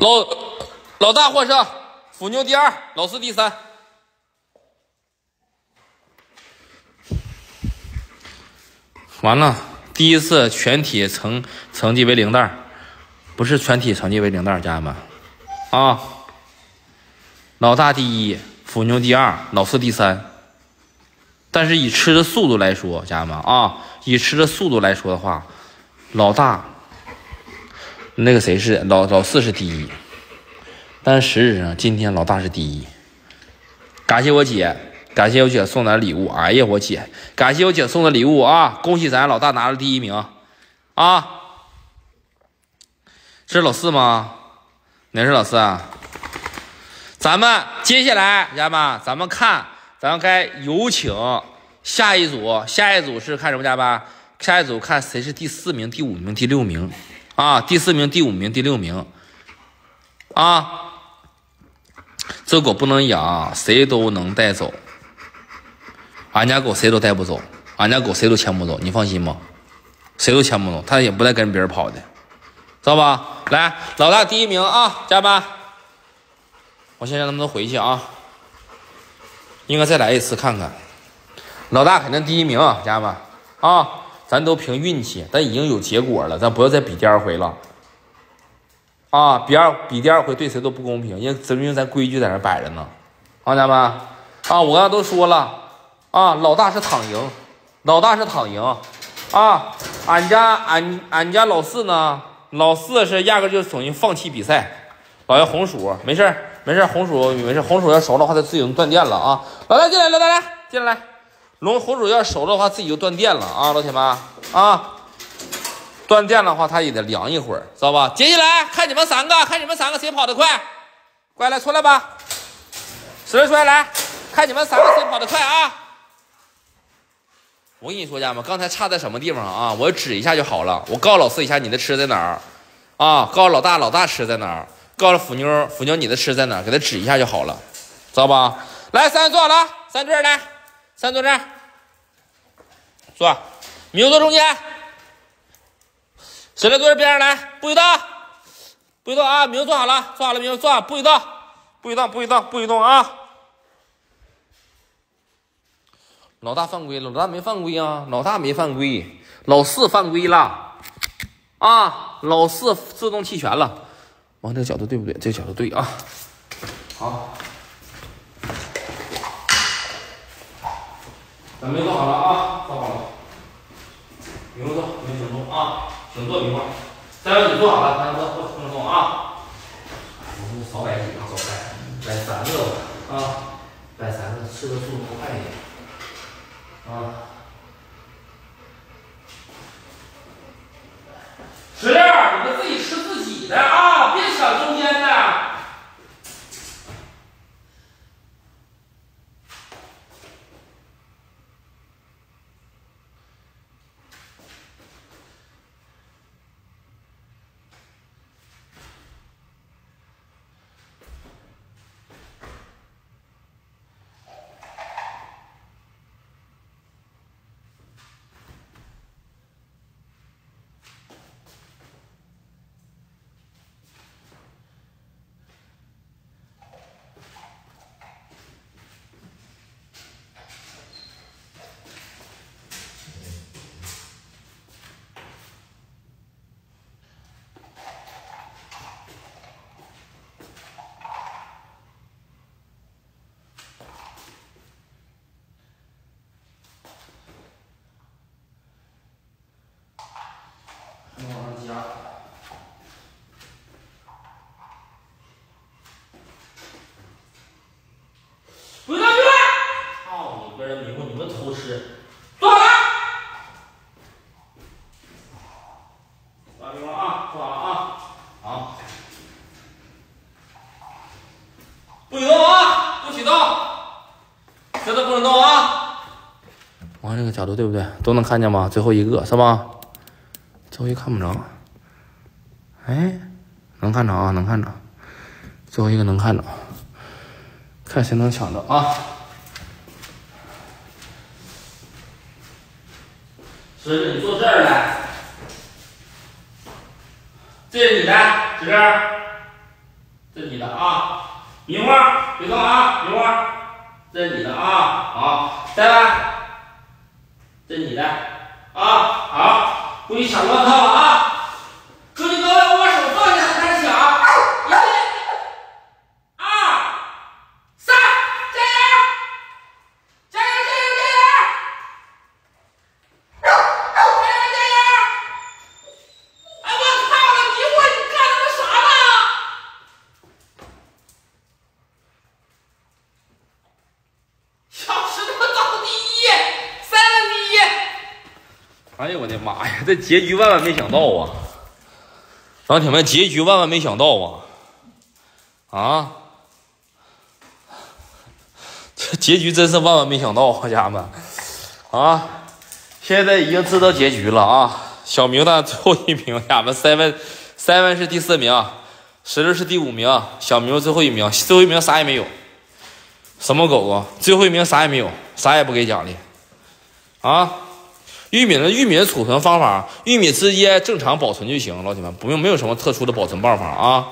Speaker 1: 老老大获胜，腐妞第二，老四第三。完了，第一次全体成成绩为零蛋儿，不是全体成绩为零蛋儿，家人们啊！老大第一，腐妞第二，老四第三。但是以吃的速度来说，家人们啊，以吃的速度来说的话，老大那个谁是老老四是第一，但实质上今天老大是第一。感谢我姐，感谢我姐送的礼物。哎呀，我姐，感谢我姐送的礼物啊！恭喜咱老大拿了第一名啊！这是老四吗？哪是老四啊？咱们接下来，家人们，咱们看，咱们该有请下一组，下一组是看什么，家人们？下一组看谁是第四名、第五名、第六名啊？第四名、第五名、第六名啊！这狗不能养，谁都能带走。俺家狗谁都带不走，俺家狗谁都牵不走，你放心吧，谁都牵不走，它也不带跟别人跑的，知道吧？来，老大第一名啊，家人们，我先让他们都回去啊，应该再来一次看看，老大肯定第一名，家人们啊，咱都凭运气，但已经有结果了，咱不要再比第二回了。啊，比二比第二回对谁都不公平，因为因为咱规矩在那摆着呢，啊，家人们，啊，我刚才都说了，啊，老大是躺赢，老大是躺赢，啊，俺家俺俺家老四呢，老四是压根就等于放弃比赛，老爷红薯没事没事红薯没事红薯要熟的话，它自己能断电了啊，老大进来，老大来。进来。龙红薯要熟的话，自己就断电了啊，老铁们啊。断电的话，它也得凉一会儿，知道吧？接下来看你们三个，看你们三个谁跑得快，过来出来吧，使劲出来，来看你们三个谁跑得快啊！我跟你说，家人们，刚才差在什么地方啊？我指一下就好了。我告诉老四一下，你的吃在哪啊？告诉老大，老大吃在哪？告诉腐妞，腐妞你的吃在哪？给他指一下就好了，知道吧？来，三坐好了，三对来，三坐这儿，坐，明坐中间。谁来坐这边上来？不许动，不许动啊！明坐好了，坐好了，明坐，不许动，不许动，不许动，不许动啊！老大犯规了，老大没犯规啊，老大没犯规，老四犯规了啊！老四自动弃权了，往这个角度对不对？这个角度对啊！好，咱们坐好了啊，坐好了，明坐，明行动啊！请坐一块儿，三位你坐好了，咱坐不不能动啊！我们少摆几个，少摆，摆三个吧啊，摆三个，吃的速度快一点啊。石榴，你们自己吃自己的啊，别抢中间的。往上加。不许动，别动！操你个人迷糊，你们偷吃，坐好了。把明白啊，坐好了啊，好。不许动啊，不许动，谁都不能动啊。往这个角度对不对？都能看见吗？最后一个是吧？最后一看不着，哎，能看着啊，能看着，最后一个能看着，看谁能抢着啊！孙子，你坐这儿来，这是你的，指这这是你的啊，明花，别动啊，明花，这是你的啊，好，再来，这是你的啊，好。不许抢乱套啊！祝你各位，我把手放下，开始抢！一、二、三，加油！加油！加油！加油！加油！加油！哎，我靠了！迷糊，你干他妈啥了？小石头倒第一，三个第一。哎呦我的妈呀！这结局万万没想到啊！老铁们，结局万万没想到啊！啊！这结局真是万万没想到，家人们啊！现在已经知道结局了啊！小明的最后一名，家人们，seven seven 是第四名，石榴是第五名，小明最后一名，最后一名啥也没有。什么狗狗？最后一名啥也没有，啥也不给奖励啊！玉米的玉米的储存方法，玉米直接正常保存就行，老铁们不用没有什么特殊的保存办法啊，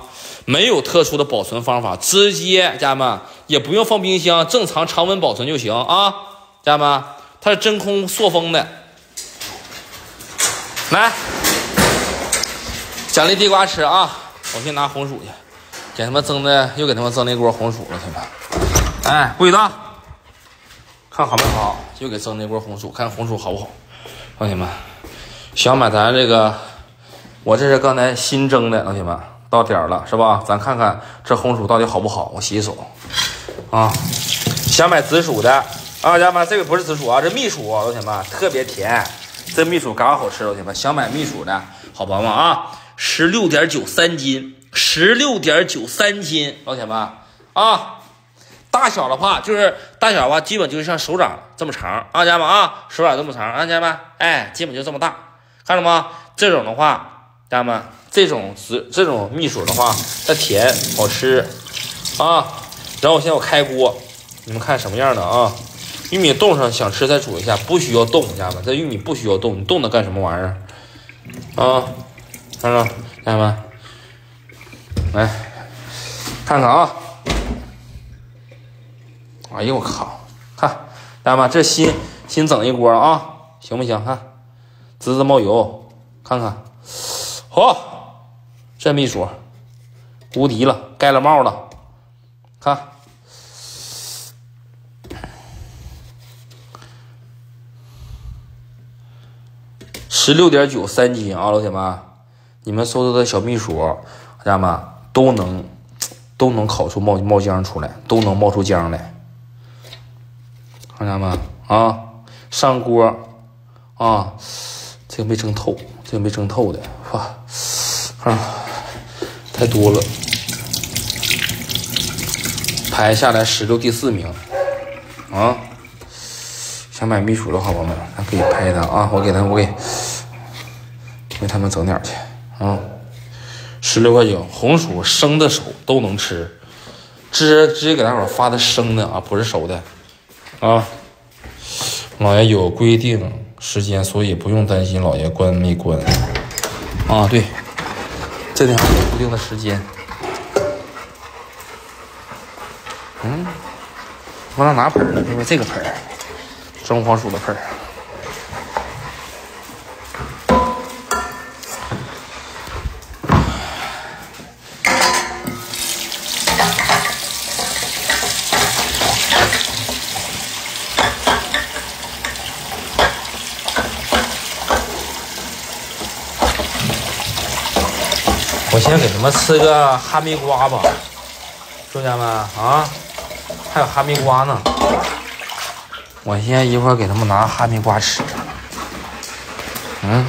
Speaker 1: 没有特殊的保存方法，直接家人们也不用放冰箱，正常常温保存就行啊，家人们它是真空塑封的。来，奖励地瓜吃啊！我去拿红薯去，给他们蒸的又给他们蒸了一锅红薯了，兄弟们，哎，不许动，看好没好，又给蒸那锅红薯，看红薯好不好。老铁们，想买咱这个，我这是刚才新蒸的，老铁们到点儿了是吧？咱看看这红薯到底好不好？我洗手啊。想买紫薯的，啊，家人们，这个不是紫薯啊，这蜜薯，老铁们特别甜，这蜜薯嘎好吃，老铁们想买蜜薯的好朋友们啊，十六点九三斤，十六点九三斤，老铁们啊，大小的话就是大小的话，基本就是像手掌这么长啊，家人们啊，手掌这么长啊，家人们，哎，基本就这么大，看着吗？这种的话，家人们，这种紫这种蜜薯的话，它甜好吃啊。然后我现在我开锅，你们看什么样的啊？玉米冻上想吃再煮一下，不需要冻，家人们，这玉米不需要冻，你冻它干什么玩意儿啊？看着，家人们，来看看啊！哎呦我靠，看，家人们，这新新整一锅啊，行不行？看，滋滋冒油，看看，嚯，这蜜薯无敌了，盖了帽了，看。十六点九三斤啊，老铁们，你们搜搜的小蜜薯，家人们都能都能烤出冒冒浆出来，都能冒出浆来，看见们啊，上锅。啊，这个没蒸透，这个没蒸透的，哇，啊，太多了，排下来十六第四名。啊，想买蜜薯的好朋友们，可以拍他啊，我给他，我给。给他们整点去。啊！十六块九，红薯生的熟都能吃，直接直接给大伙发的生的啊，不是熟的。啊。老爷有规定时间，所以不用担心老爷关没关啊。对，这地方有固定的时间。嗯，往哪拿盆呢？就是这个盆装黄薯的盆你们吃个哈密瓜吧，兄弟们啊，还有哈密瓜呢。我先一会儿给他们拿哈密瓜吃。嗯，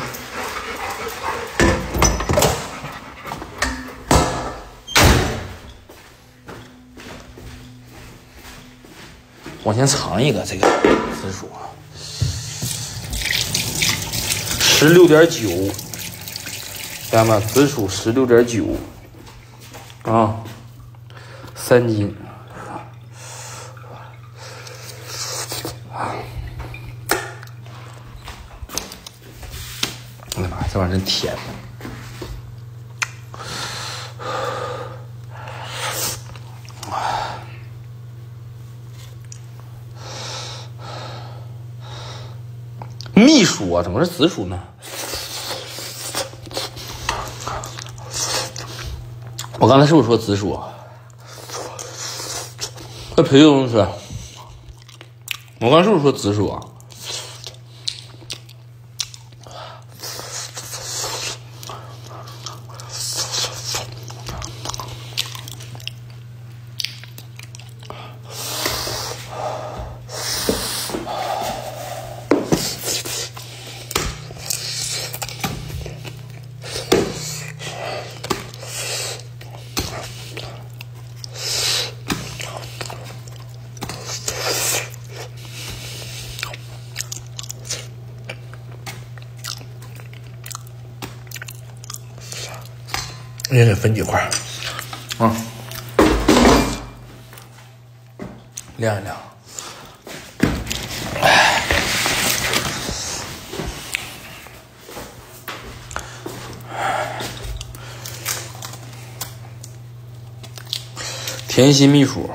Speaker 1: 我先尝一个这个紫薯，十六点九。家人们，紫薯十六点九啊，三斤。我的妈，这玩意儿真甜！蜜薯啊，怎么是紫薯呢？我刚才是不是说紫薯？那皮都能吃。我刚是不是说紫薯啊？也得分几块啊，晾一晾。甜心蜜薯，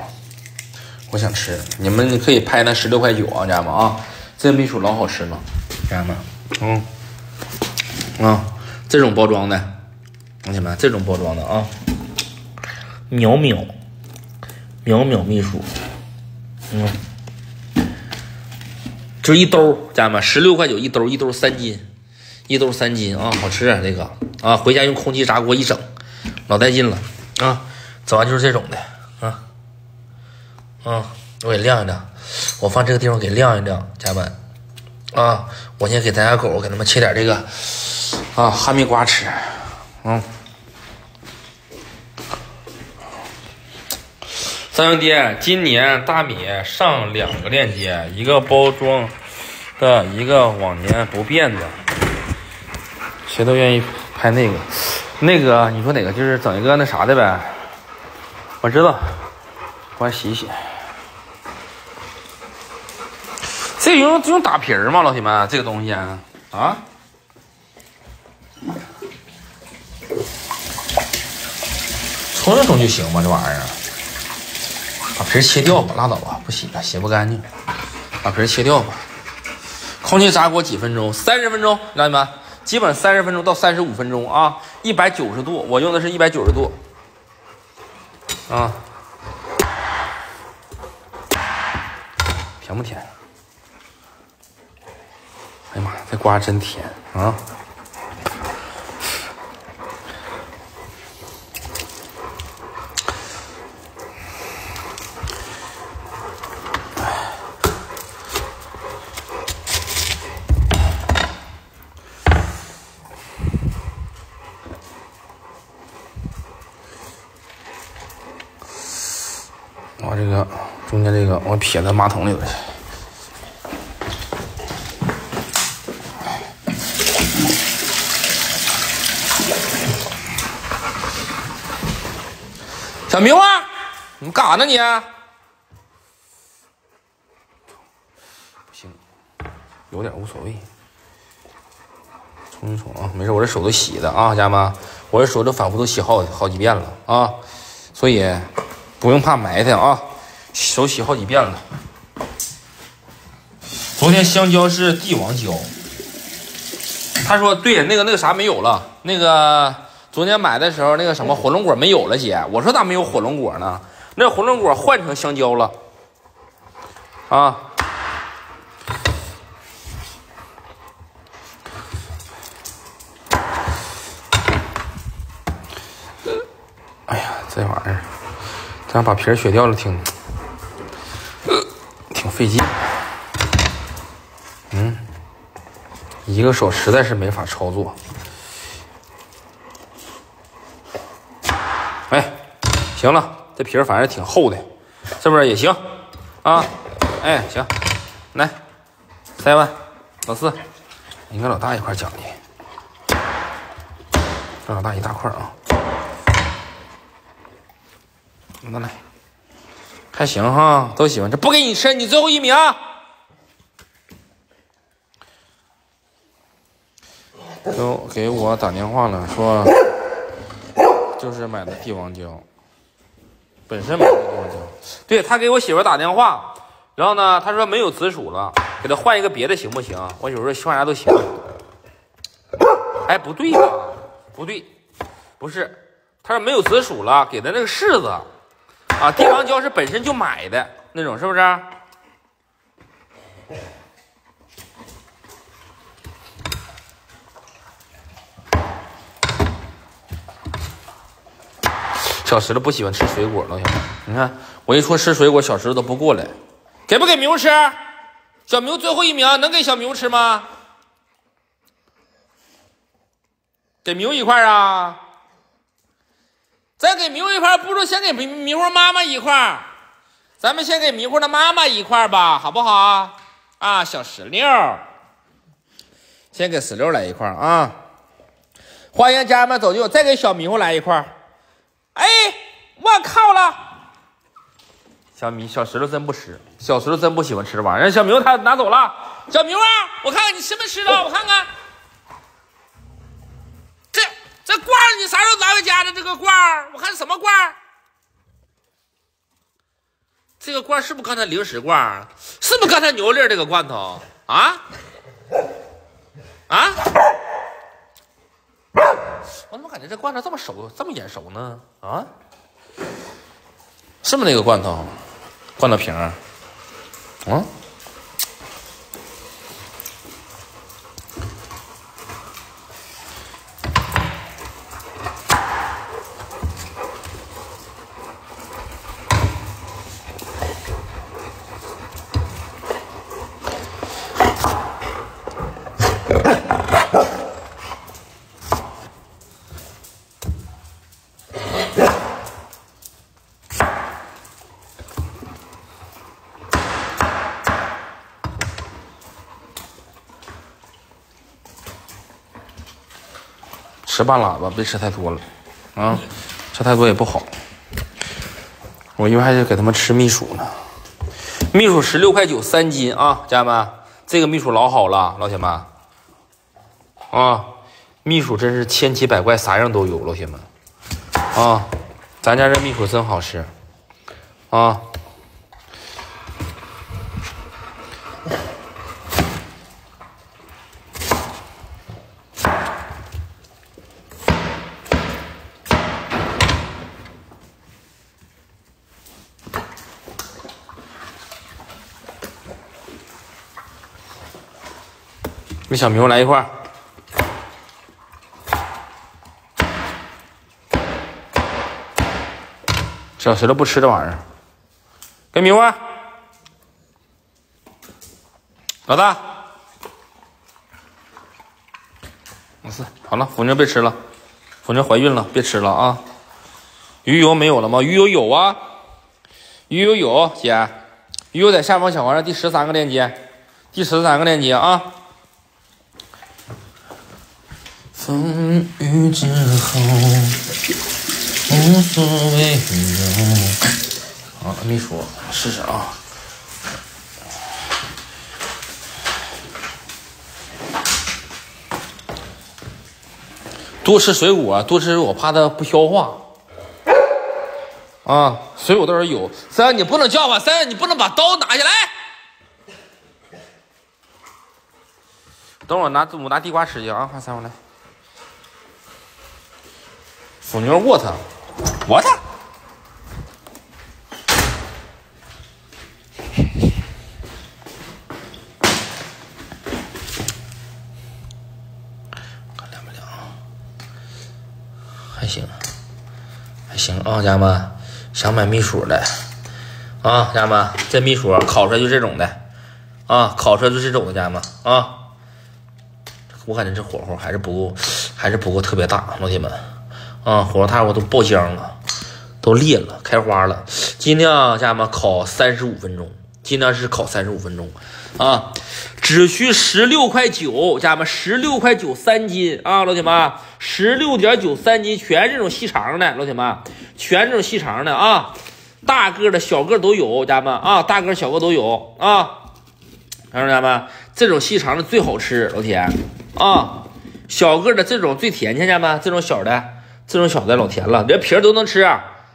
Speaker 1: 我想吃。你们可以拍那十六块九啊，家人们啊，这蜜薯老好吃了，家人们，嗯，啊，这种包装的。同学们，这种包装的啊，淼淼淼淼秘书，嗯，就一兜，家人们，十六块九一兜，一兜三斤，一兜三斤啊，好吃啊，这个。啊，回家用空气炸锅一整，老带劲了啊，整完就是这种的啊，啊，我给晾一晾，我放这个地方给晾一晾，家人们啊，我先给咱家狗给他们切点这个啊哈密瓜吃，嗯。三兄弟，今年大米上两个链接，一个包装的，一个往年不变的，谁都愿意拍那个，那个你说哪个？就是整一个那啥的呗。我知道，我洗洗。这用用打皮儿吗，老铁们？这个东西啊，啊？冲一冲就行吗？这玩意儿？把皮儿切掉吧，拉倒吧，不洗了，洗不干净。把皮儿切掉吧。空气炸锅几分钟？三十分钟，老铁们，基本三十分钟到三十五分钟啊，一百九十度，我用的是一百九十度。啊，甜不甜？哎呀妈，这瓜真甜啊！我这你看这个，我撇在马桶里头去。小明啊，你干啥呢你？不行，有点无所谓。冲一冲啊，没事，我这手都洗的啊，家人们，我这手都反复都洗好好几遍了啊，所以。不用怕埋汰啊，手洗好几遍了。昨天香蕉是帝王蕉，他说对，那个那个啥没有了，那个昨天买的时候那个什么火龙果没有了，姐，我说咋没有火龙果呢？那火龙果换成香蕉了，啊。哎呀，这玩意儿。咱把皮儿削掉了，挺，挺费劲。嗯，一个手实在是没法操作。哎，行了，这皮儿反正挺厚的，这边也行啊。哎，行，来，塞完，老四，你跟老大一块奖励，跟老大一大块啊。拿来，还行哈，都喜欢吃。不给你吃，你最后一名。都给我打电话了，说就是买的帝王椒，本身买的帝王椒。对他给我媳妇打电话，然后呢，他说没有紫薯了，给他换一个别的行不行？我媳妇说换啥都行。哎，不对吧？不对，不是，他说没有紫薯了，给的那个柿子。啊，帝王胶是本身就买的那种，是不是？小石头不喜欢吃水果了，兄弟，你看我一说吃水果，小石头都不过来。给不给牛吃？小牛最后一名，能给小牛吃吗？给牛一块啊？咱给迷糊一块，不如先给迷迷糊妈妈一块咱们先给迷糊的妈妈一块吧，好不好？啊，小石榴，先给石榴来一块啊！欢迎家人们走进，再给小迷糊来一块哎，我靠了！小米小石头真不吃，小石头真不喜欢吃这玩意儿。小迷糊他拿走了。小迷糊，我看看你吃没吃到，我看看。这罐儿你啥时候拿回家的？这个罐儿，我看什么罐儿？这个罐儿是不是刚才零食罐儿？是不是刚才牛粒这个罐头？啊？啊？我怎么感觉这罐头这么熟，这么眼熟呢？啊？是不是那个罐头？罐头瓶儿？啊？半拉吧，别吃太多了，啊，吃太多也不好。我一会还得给他们吃蜜薯呢，蜜薯十六块九三斤啊，家人们，这个蜜薯老好了，老铁们，啊，蜜薯真是千奇百怪，啥样都有，老铁们，啊，咱家这蜜薯真好吃，啊。跟小明来一块儿，小谁都不吃这玩意儿。跟明花，老大，没事，好了，虎妞别吃了，虎妞怀孕了，别吃了啊。鱼油没有了吗？鱼油有啊，鱼油有，姐，鱼油在下方小黄车第十三个链接，第十三个链接啊。风雨之后无所谓。好，秘书试试啊。多吃水果，多吃水果，怕它不消化。啊，水果倒是有。三，你不能叫唤，三，你不能把刀拿下来。等会儿拿我拿地瓜吃去啊，快三过来。腐妞，what what？看凉不凉？还行，还行啊，家人们，想买蜜薯的啊，家人们，这蜜薯烤出来就这种的啊，烤出来就这种的，家人们啊，我感觉这火候还是不够，还是不够特别大，老铁们。啊，火烧炭我都爆浆了，都裂了，开花了。尽量家人们烤三十五分钟，尽量是烤三十五分钟。啊，只需十六块九，家人们十六块九三斤啊，老铁们，十六点九三斤，全这种细长的，老铁们，全这种细长的啊，大个的小个都有，家人们。啊，大个小个都有啊，看着家人们，这种细长的最好吃，老铁。啊，小个的这种最甜，家人们，这种小的。这种小的老甜了，连皮儿都能吃，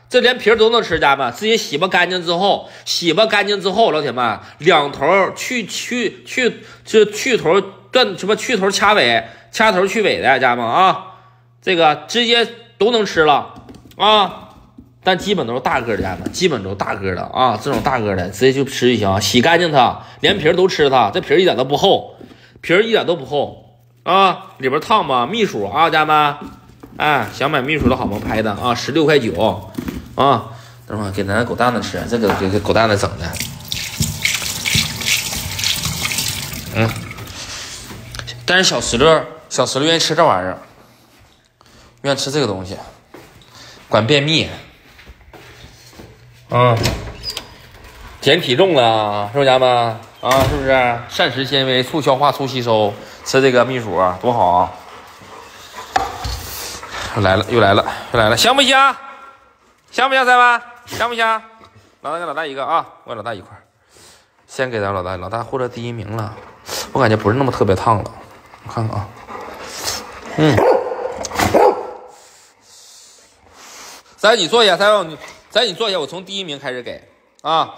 Speaker 1: 这连皮儿都能吃，家人们，直接洗吧干净之后，洗吧干净之后，老铁们，两头去去去，就去头断什么去头掐尾，掐头去尾的，家人们啊，这个直接都能吃了啊，但基本都是大个的，家人们，基本都是大个的啊，这种大个的直接就吃就行，洗干净它，连皮儿都吃它，这皮儿一点都不厚，皮儿一点都不厚啊，里边烫吧，蜜薯啊，家人们。哎，想买秘书的好吗？拍的啊，十六块九啊！等会儿给咱狗蛋子吃，这个给给狗蛋子整的。嗯，但是小石榴，小石榴愿意吃这玩意儿，愿意吃这个东西，管便秘。嗯，减体重了，是不是家们？啊，是不是？膳食纤维，促消化，促吸收，吃这个秘薯多好啊！来了，又来了，又来了，香不香？香不香，三万？香不香？老大给老大一个啊，我老大一块先给咱老大，老大获得第一名了。我感觉不是那么特别烫了，我看看啊。嗯。三你坐下，三万你，三你坐下，我从第一名开始给啊。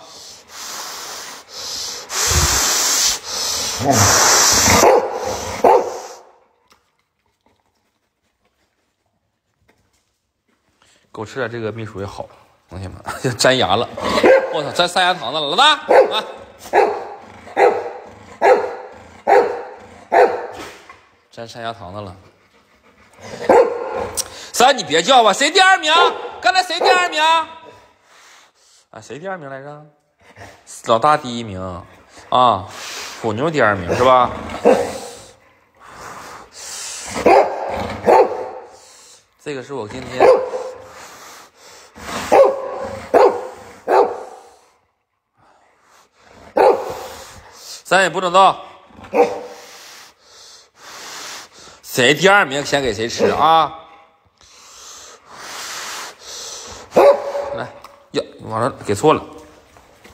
Speaker 1: 给我吃点这个蜜薯也好，同学们，粘牙了，我操，粘塞牙糖子了，老大啊，粘塞牙糖子了。三，你别叫吧，谁第二名？刚才谁第二名？啊，谁第二名来着？老大第一名啊，虎妞第二名是吧？这个是我今天。咱也不能动，谁第二名先给谁吃啊？来，呀，完了，给错了，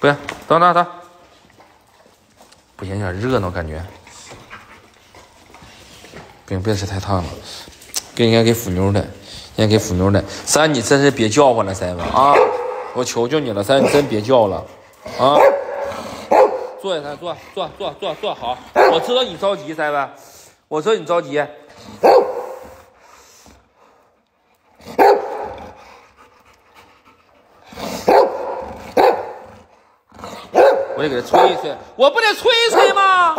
Speaker 1: 不行，等等等，不行，有点热闹感觉，不行，别吃太烫了，给应该给腐妞的，应该给腐妞的。三，你真是别叫唤了，三文啊！我求求你了，三，你真别叫了，啊！坐下，坐，坐，坐，坐，坐好。我知道你着急，三文，我知道你着急。我得给他吹一吹，我不得吹一吹吗？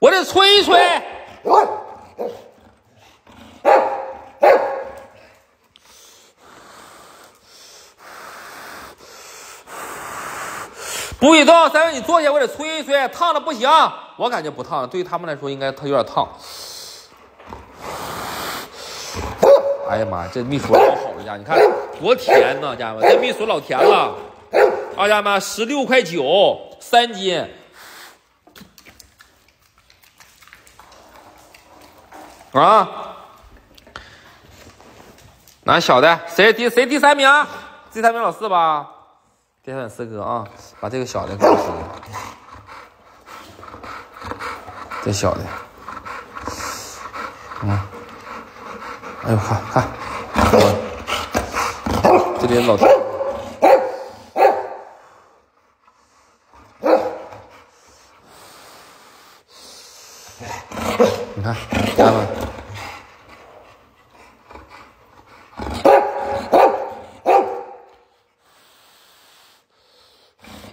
Speaker 1: 我得吹一吹。不许动，三位你坐下，我得吹一吹，烫的不行。我感觉不烫，对于他们来说应该它有点烫。哎呀妈，这蜜薯老好了家，你看多甜呐，家人们，这蜜薯老甜了。啊，家人们，十六块九三斤。啊，拿小的，谁第谁第三名？第三名老四吧。第三名四哥啊，把这个小的给我吃。这小的，嗯，哎呦看看，这里老，你看家人们，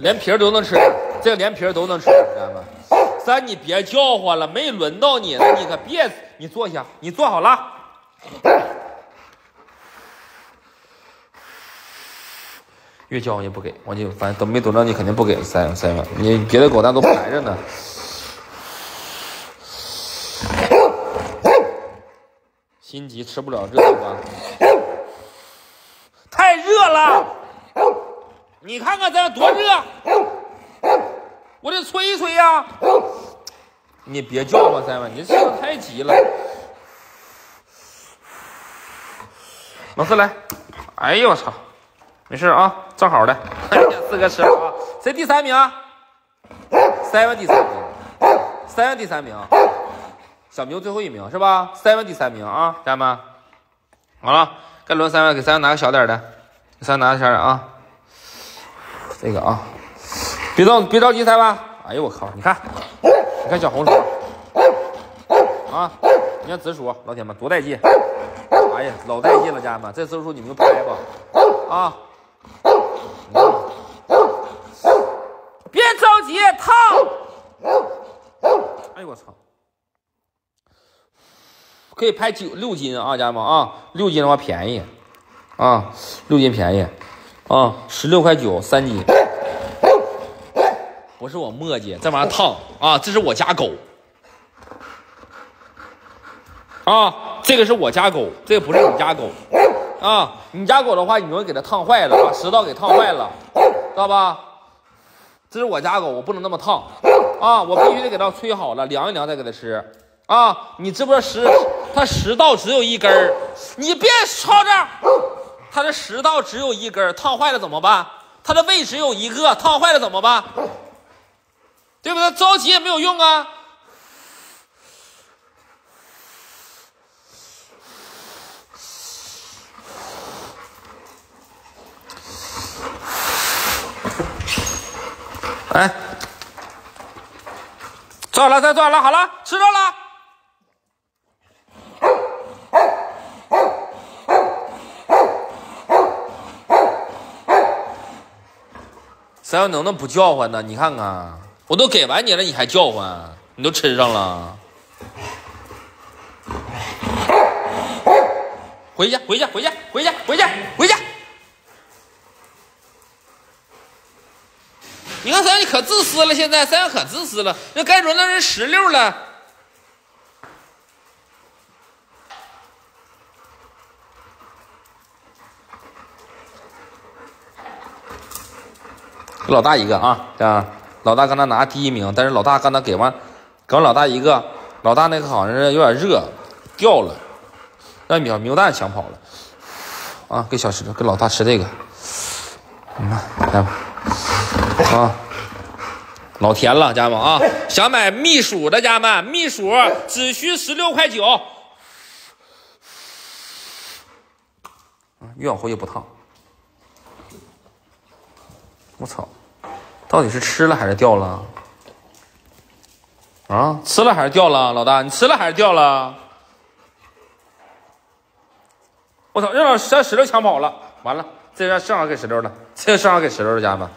Speaker 1: 连皮儿都能吃，这个连皮儿都能吃，家人们。三，你别叫唤了，没轮到你，了你可别，你坐下，你坐好了。越叫唤越不给，我就反正都没等到你，肯定不给三三万。你别的狗蛋都排着呢。心急吃不了热的吧？太热了，你看看这多热，我得吹一吹呀。你别叫了三万，你吃的太急了。老四来，哎呦我操，没事啊，正好的。四哥吃啊，谁第三名？seven 第三名，seven 第三名，小明最后一名是吧？seven 第三名啊，家人们，好了，该轮三万，给三万拿个小点的，给三万拿个小点啊。这个啊，别着别着急，三万。哎呦我靠，你看，你看小红薯啊，你看紫薯，老铁们多带劲！哎呀，老带劲了，家人们，这紫薯你们就拍吧，啊，别着急，烫！哎呦我操，可以拍九六斤啊，家人们啊，六斤的话便宜。啊，六斤便宜。啊，十六块九三斤。不是我磨叽，这玩意儿烫啊！这是我家狗啊，这个是我家狗，这个不是你家狗啊。你家狗的话，你容易给它烫坏了，把食道给烫坏了，知道吧？这是我家狗，我不能那么烫啊！我必须得给它吹好了，凉一凉再给它吃啊！你知不知道食它食道只有一根儿？你别吵这儿，它的食道只有一根，烫坏了怎么办？它的胃只有一个，烫坏了怎么办？对不对？着急也没有用啊！哎，坐好了，再坐好了，好了，吃肉了。三阳能不能不叫唤呢？你看看。我都给完你了，你还叫唤？你都吃上了，回去，回去，回去，回去，回去，回去！你看三阳，你可自私了，现在三阳可自私了，那该轮到人石榴了。给老大一个啊，啊，老大刚才拿第一名，但是老大刚才给完，给完老大一个，老大那个好像是有点热，掉了，让小牛蛋抢跑了。啊，给小石头，给老大吃这个，嗯，来吧，啊，老甜了，家人们啊，想买蜜薯的家人们，蜜薯只需十六块九，越往后越不烫。我操，到底是吃了还是掉了？啊，吃了还是掉了？老大，你吃了还是掉了？我操！让让石榴抢跑了，完了，这让正好给石榴了，这正好给石榴了，家人们，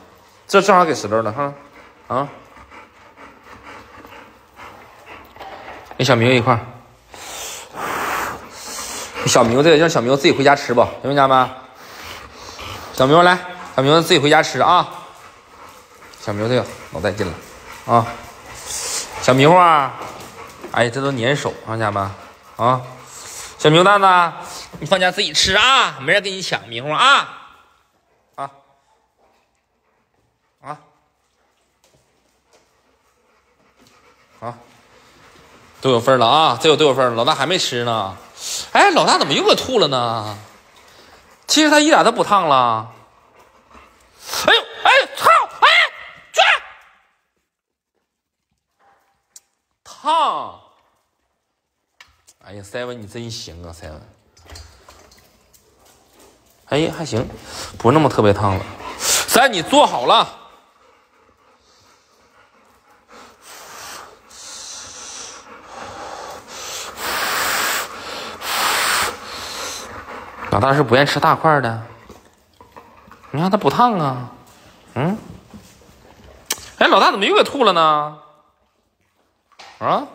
Speaker 1: 这正好给石榴了哈，啊，跟小明一块小明这个让小明自己回家吃吧，行不家人们？小明来，小明自己回家吃啊。小明这个老带劲了。啊，小迷糊啊，哎，这都粘手啊，家人们啊，小牛蛋子。你放假自己吃啊，没人跟你抢，迷糊啊，啊，啊，啊，都有份了啊，这有都有份老大还没吃呢，哎，老大怎么又给吐了呢？其实他一点都不烫了。哎呦，哎，操，哎，去，烫。哎呀，seven 你真行啊，seven。哎，还行，不那么特别烫了。三，你坐好了。老大是不愿吃大块的。你看他不烫啊，嗯？哎，老大怎么又给吐了呢？啊？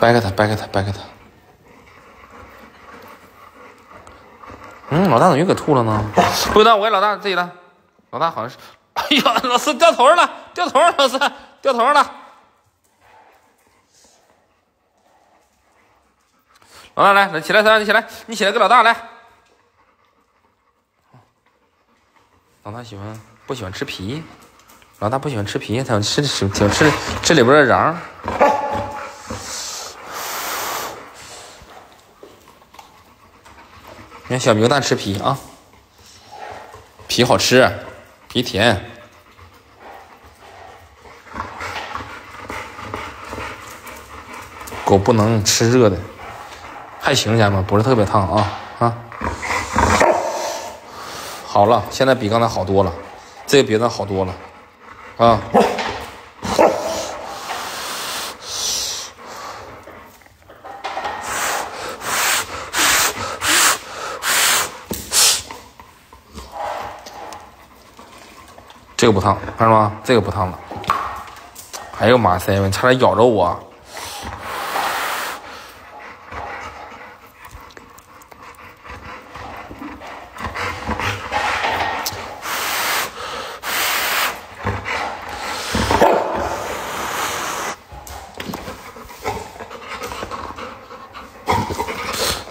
Speaker 1: 掰开它，掰开它，掰开它。嗯，老大怎么又给吐了呢？不知道，我给老大自己的。老大好像是，哎呀，老师掉头上了，掉头上，老师掉头上了。老大来，来起来，三，你起来，你起来，给老大来。老大喜欢不喜欢吃皮？老大不喜欢吃皮，他想吃吃，想吃这里边的瓤。你看小牛蛋吃皮啊，皮好吃，皮甜。狗不能吃热的，还行，家人们不是特别烫啊啊。好了，现在比刚才好多了，这个比那好多了啊。这个不烫，看着吗？这个不烫了。哎呦妈塞！你差点咬着我。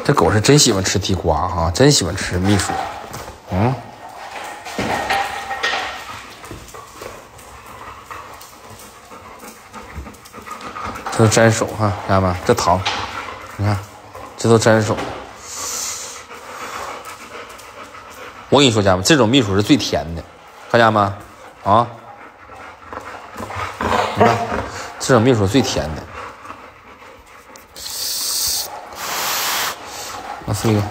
Speaker 1: 这狗是真喜欢吃地瓜哈，真喜欢吃蜜薯。嗯。这都粘手哈，家人们，这糖，你看，这都粘手。我跟你说，家人们，这种蜜薯是最甜的，看见没？啊，你看，这种蜜薯最甜的。我四个，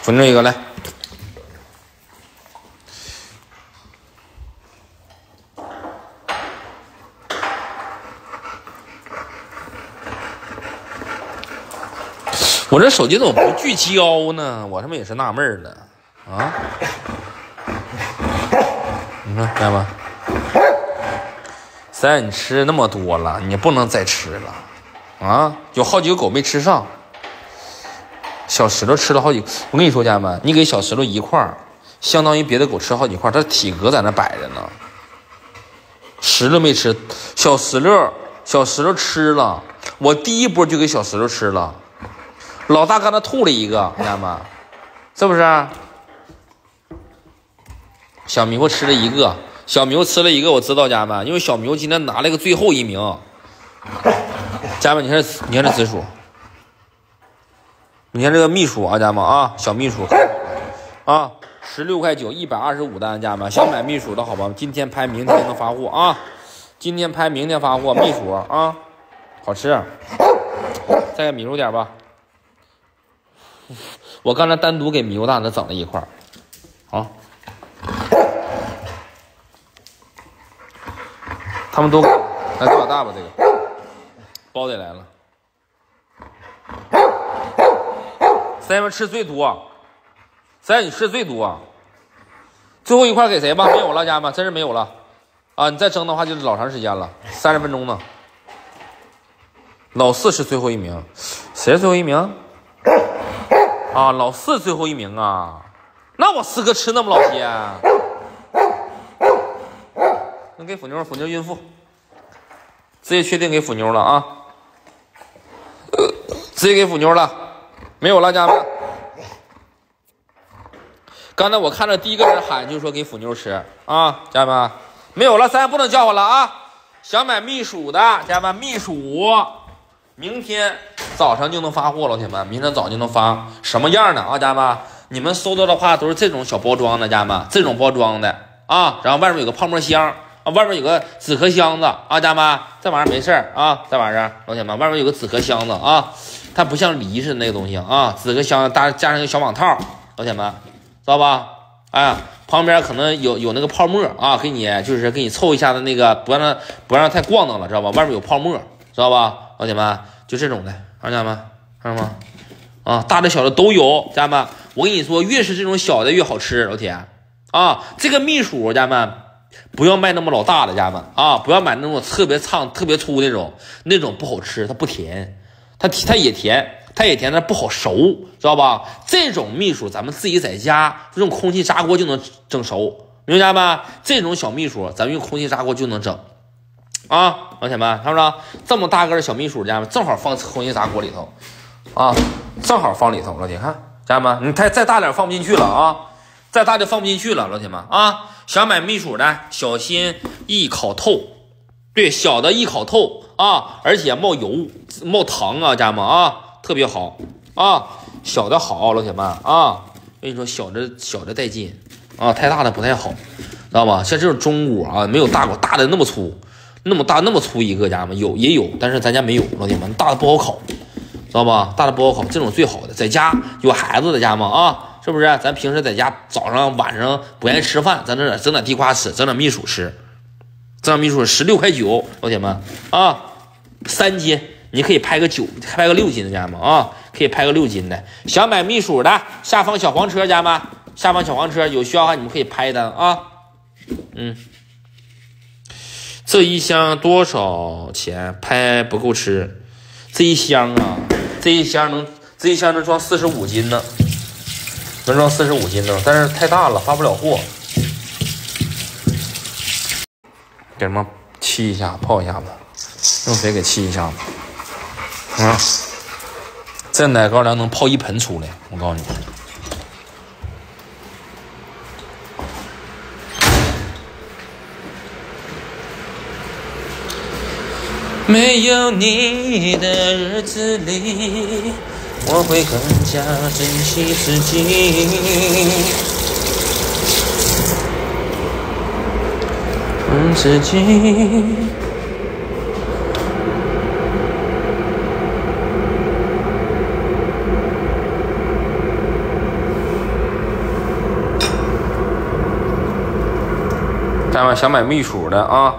Speaker 1: 分这一个来。我这手机怎么不聚焦呢？我他妈也是纳闷了啊！你看，看吧，三，你吃那么多了，你不能再吃了啊！有好几个狗没吃上，小石头吃了好几。我跟你说，家人们，你给小石头一块儿，相当于别的狗吃好几块，它体格在那摆着呢。石榴没吃，小石榴，小石榴吃了，我第一波就给小石榴吃了。老大刚才吐了一个，家人们？是不是？小迷糊吃了一个，小迷糊吃了一个，我知道家人们，因为小迷糊今天拿了个最后一名。家人们，你看，你看这紫薯，你看这个秘书啊，家人们啊，小秘书啊，十六块九，一百二十五单，家人们，想买秘书的好吧？今天拍，明天能发货啊！今天拍，明天发货，秘书啊，好吃，再给猕猴点吧。我刚才单独给猕猴蛋子整了一块啊。他们都来给我大吧，这个包的来了。谁们吃最多？谁你吃最多？最后一块给谁吧？没有了，家人们，真是没有了啊！你再蒸的话，就老长时间了，三十分钟呢。老四是最后一名，谁最后一名？啊，老四最后一名啊！那我四哥吃那么老些？那给腐妞，腐妞孕妇，直接确定给腐妞了啊！直接给腐妞了，没有了，家人们。刚才我看着第一个人喊，就说给腐妞吃啊，家人们，没有了，咱也不能叫唤了啊！想买蜜薯的家人们，蜜薯明天早上就能发货，老铁们，明天早上就能发，什么样的啊，家人们？你们收到的话都是这种小包装的，家人们，这种包装的啊，然后外面有个泡沫箱。啊，外面有个纸壳箱子啊，家人们，这玩意儿没事儿啊，这玩意儿，老铁们，外面有个纸壳箱子啊，它不像梨似的那个东西啊，纸壳箱搭加上一个小网套，老铁们，知道吧？哎，旁边可能有有那个泡沫啊，给你就是给你凑一下子那个，不让它不让它太咣当了，知道吧？外面有泡沫，知道吧？老铁们，就这种的，家人们，看到吗？啊，大的小的都有，家人们，我跟你说，越是这种小的越好吃，老铁啊，这个蜜薯，家人们。不要卖那么老大的，家人们啊！不要买那种特别长、特别粗那种，那种不好吃，它不甜，它它也甜，它也甜，但不好熟，知道吧？这种秘薯咱们自己在家用空气炸锅就能整熟，明白吧？这种小秘薯咱们用空气炸锅就能整啊，老铁们，看不着？这么大个的小秘薯，家人们正好放空气炸锅里头啊，正好放里头，老铁看，家人们，你太再大点放不进去了啊，再大就放不进去了，老铁们啊。想买蜜薯的，小心易烤透。对，小的易烤透啊，而且冒油、冒糖啊，家人们啊，特别好啊。小的好，老铁们啊，我跟你说，小的小的带劲啊，太大的不太好，知道吧？像这种中果啊，没有大果大的那么粗，那么大那么粗一个，家人们有也有，但是咱家没有，老铁们，大的不好烤，知道吧？大的不好烤，这种最好的，在家有孩子的家人们啊。是不是？咱平时在家早上晚上不愿意吃饭，咱整点整点地瓜吃，整点蜜薯吃，整点蜜薯十六块九，老铁们啊，三斤你可以拍个九，拍个六斤的家们啊，可以拍个六斤的。想买蜜薯的，下方小黄车家们，下方小黄车有需要的话，你们可以拍单啊。嗯，这一箱多少钱？拍不够吃，这一箱啊，这一箱能这一箱能装四十五斤呢。能装四十五斤呢，但是太大了，发不了货。给他们沏一下，泡一下子，用水给沏一下子。啊，这奶高粱能泡一盆出来，我告诉你。没有你的日子里。我会更加珍惜自己，自己。想买秘书的啊。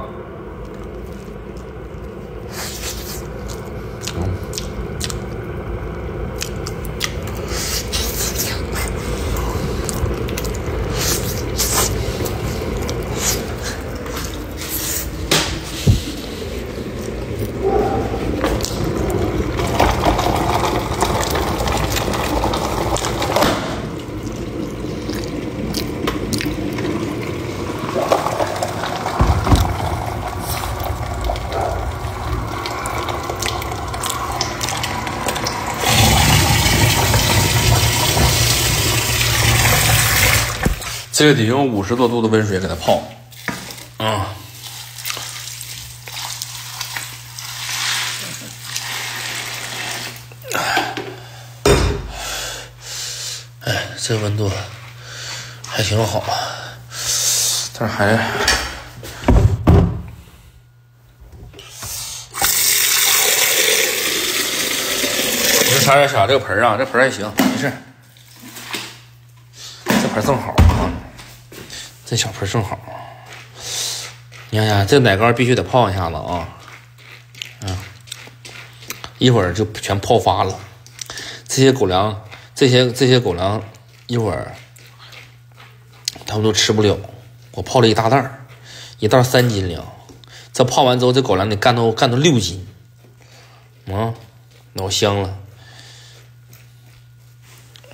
Speaker 1: 这个得用五十多度的温水给它泡。啊。哎，这温度还挺好，但是还。这啥啥啥？这个盆儿啊，这盆儿还行，没事。这盆儿正好，这小盆正好。你看看，这奶糕必须得泡一下子啊，嗯，一会儿就全泡发了。这些狗粮，这些这些狗粮，一会儿他们都吃不了。我泡了一大袋儿，一袋三斤粮。这泡完之后，这狗粮得干到干到六斤，啊，老香了。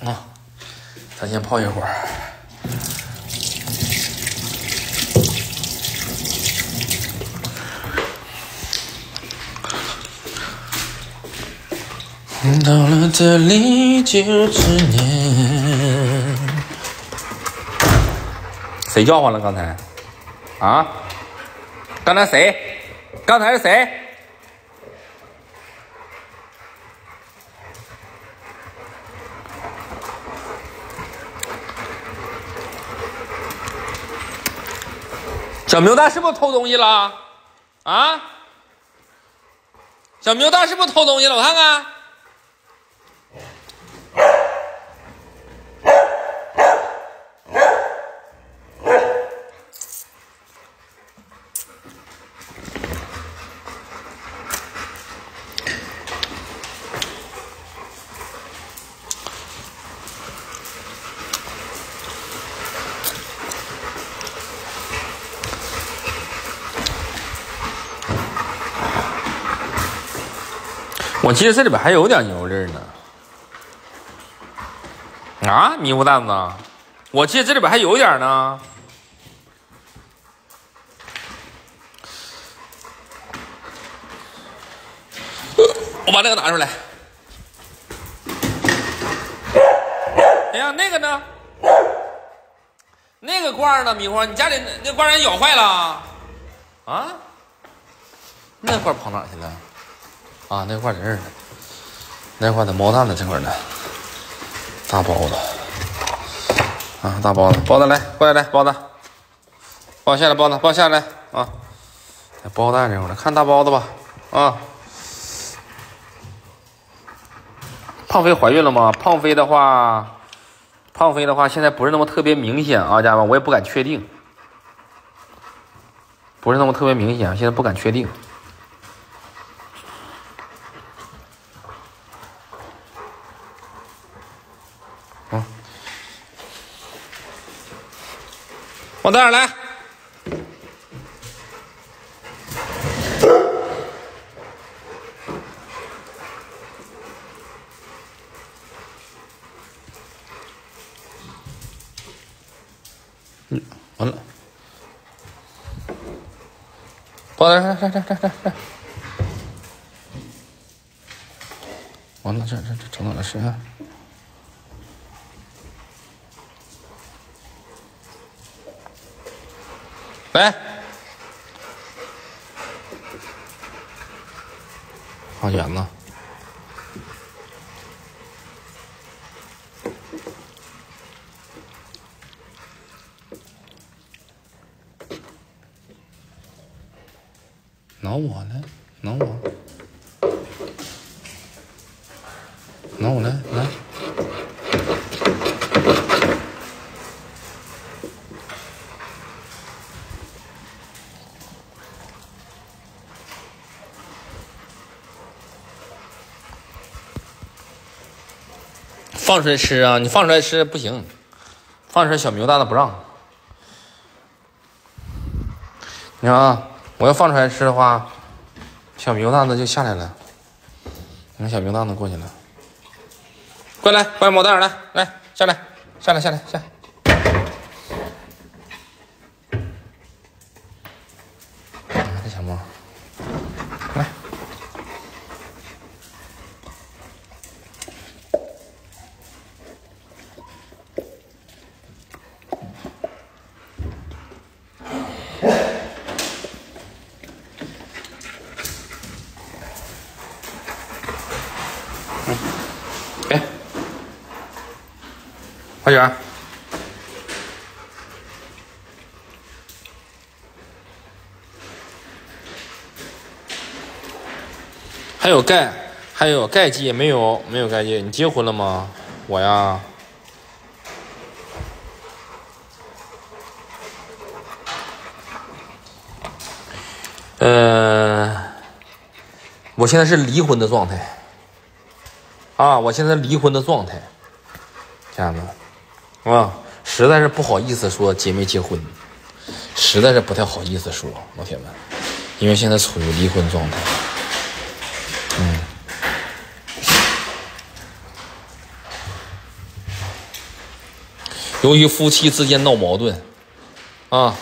Speaker 1: 啊，咱先泡一会儿。到了这里就执念。谁叫唤了？刚才？啊？刚才谁？刚才是谁？小牛蛋是不是偷东西了？啊？小牛蛋是不是偷东西了？我看看。我记得这里边还有点牛粒呢。啊，迷糊蛋子，我记得这里边还有点呢。我把那个拿出来。哎呀，那个呢？那个罐呢？迷糊，你家里那罐人咬坏了？啊？那罐跑哪去了？啊，那块在这儿呢，那块在猫蛋子这块呢，大包子，啊，大包子，包子来，过来来，包子，包下来，包子，包下来啊，在包蛋这块呢，看大包子吧，啊，胖飞怀孕了吗？胖飞的话，胖飞的话，现在不是那么特别明显啊，家人们，我也不敢确定，不是那么特别明显，现在不敢确定。往这儿来，嗯，完了，过来，来来来来来来，完了，这这这整哪了？是啊？来，放卷子，挠我呢？挠我？挠我来来。放出来吃啊！你放出来吃不行，放出来小牛蛋子不让。你看啊，我要放出来吃的话，小牛蛋子就下来了。你看小牛蛋子过去了，过来，过来，毛蛋来，来下来，下来，下来，下。来小猫。快点。还有钙，还有钙剂没有？没有钙剂。你结婚了吗？我呀。呃，我现在是离婚的状态。啊，我现在离婚的状态，家人们，啊，实在是不好意思说结没结婚，实在是不太好意思说，老铁们，因为现在处于离婚状态。嗯，由于夫妻之间闹矛盾，啊。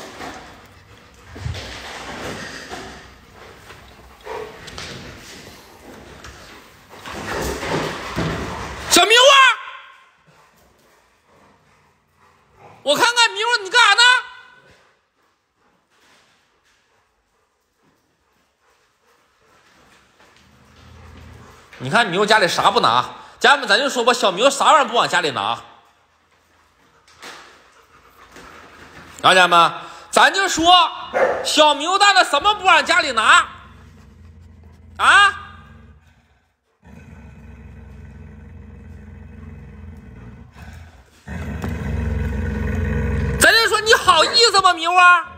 Speaker 1: 你看，你又家里啥不拿？家人们，咱就说吧，小牛啥玩意儿不往家里拿？啊，家人们，咱就说小牛蛋的什么不往家里拿？啊？咱就说你好意思吗，牛啊？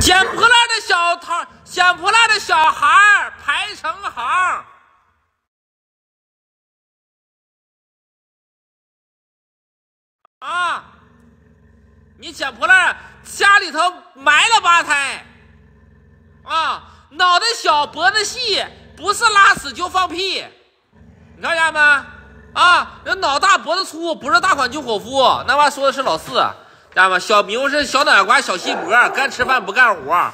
Speaker 1: 捡破烂的小摊，捡破烂的小孩排成行。啊！你捡破烂，家里头埋了八胎。啊！脑袋小，脖子细，不是拉屎就放屁。你看见没？啊，人脑大脖子粗，不是大款就伙夫，那话说的是老四，知道吗？小明是小脑瓜小细脖，干吃饭不干活。啊，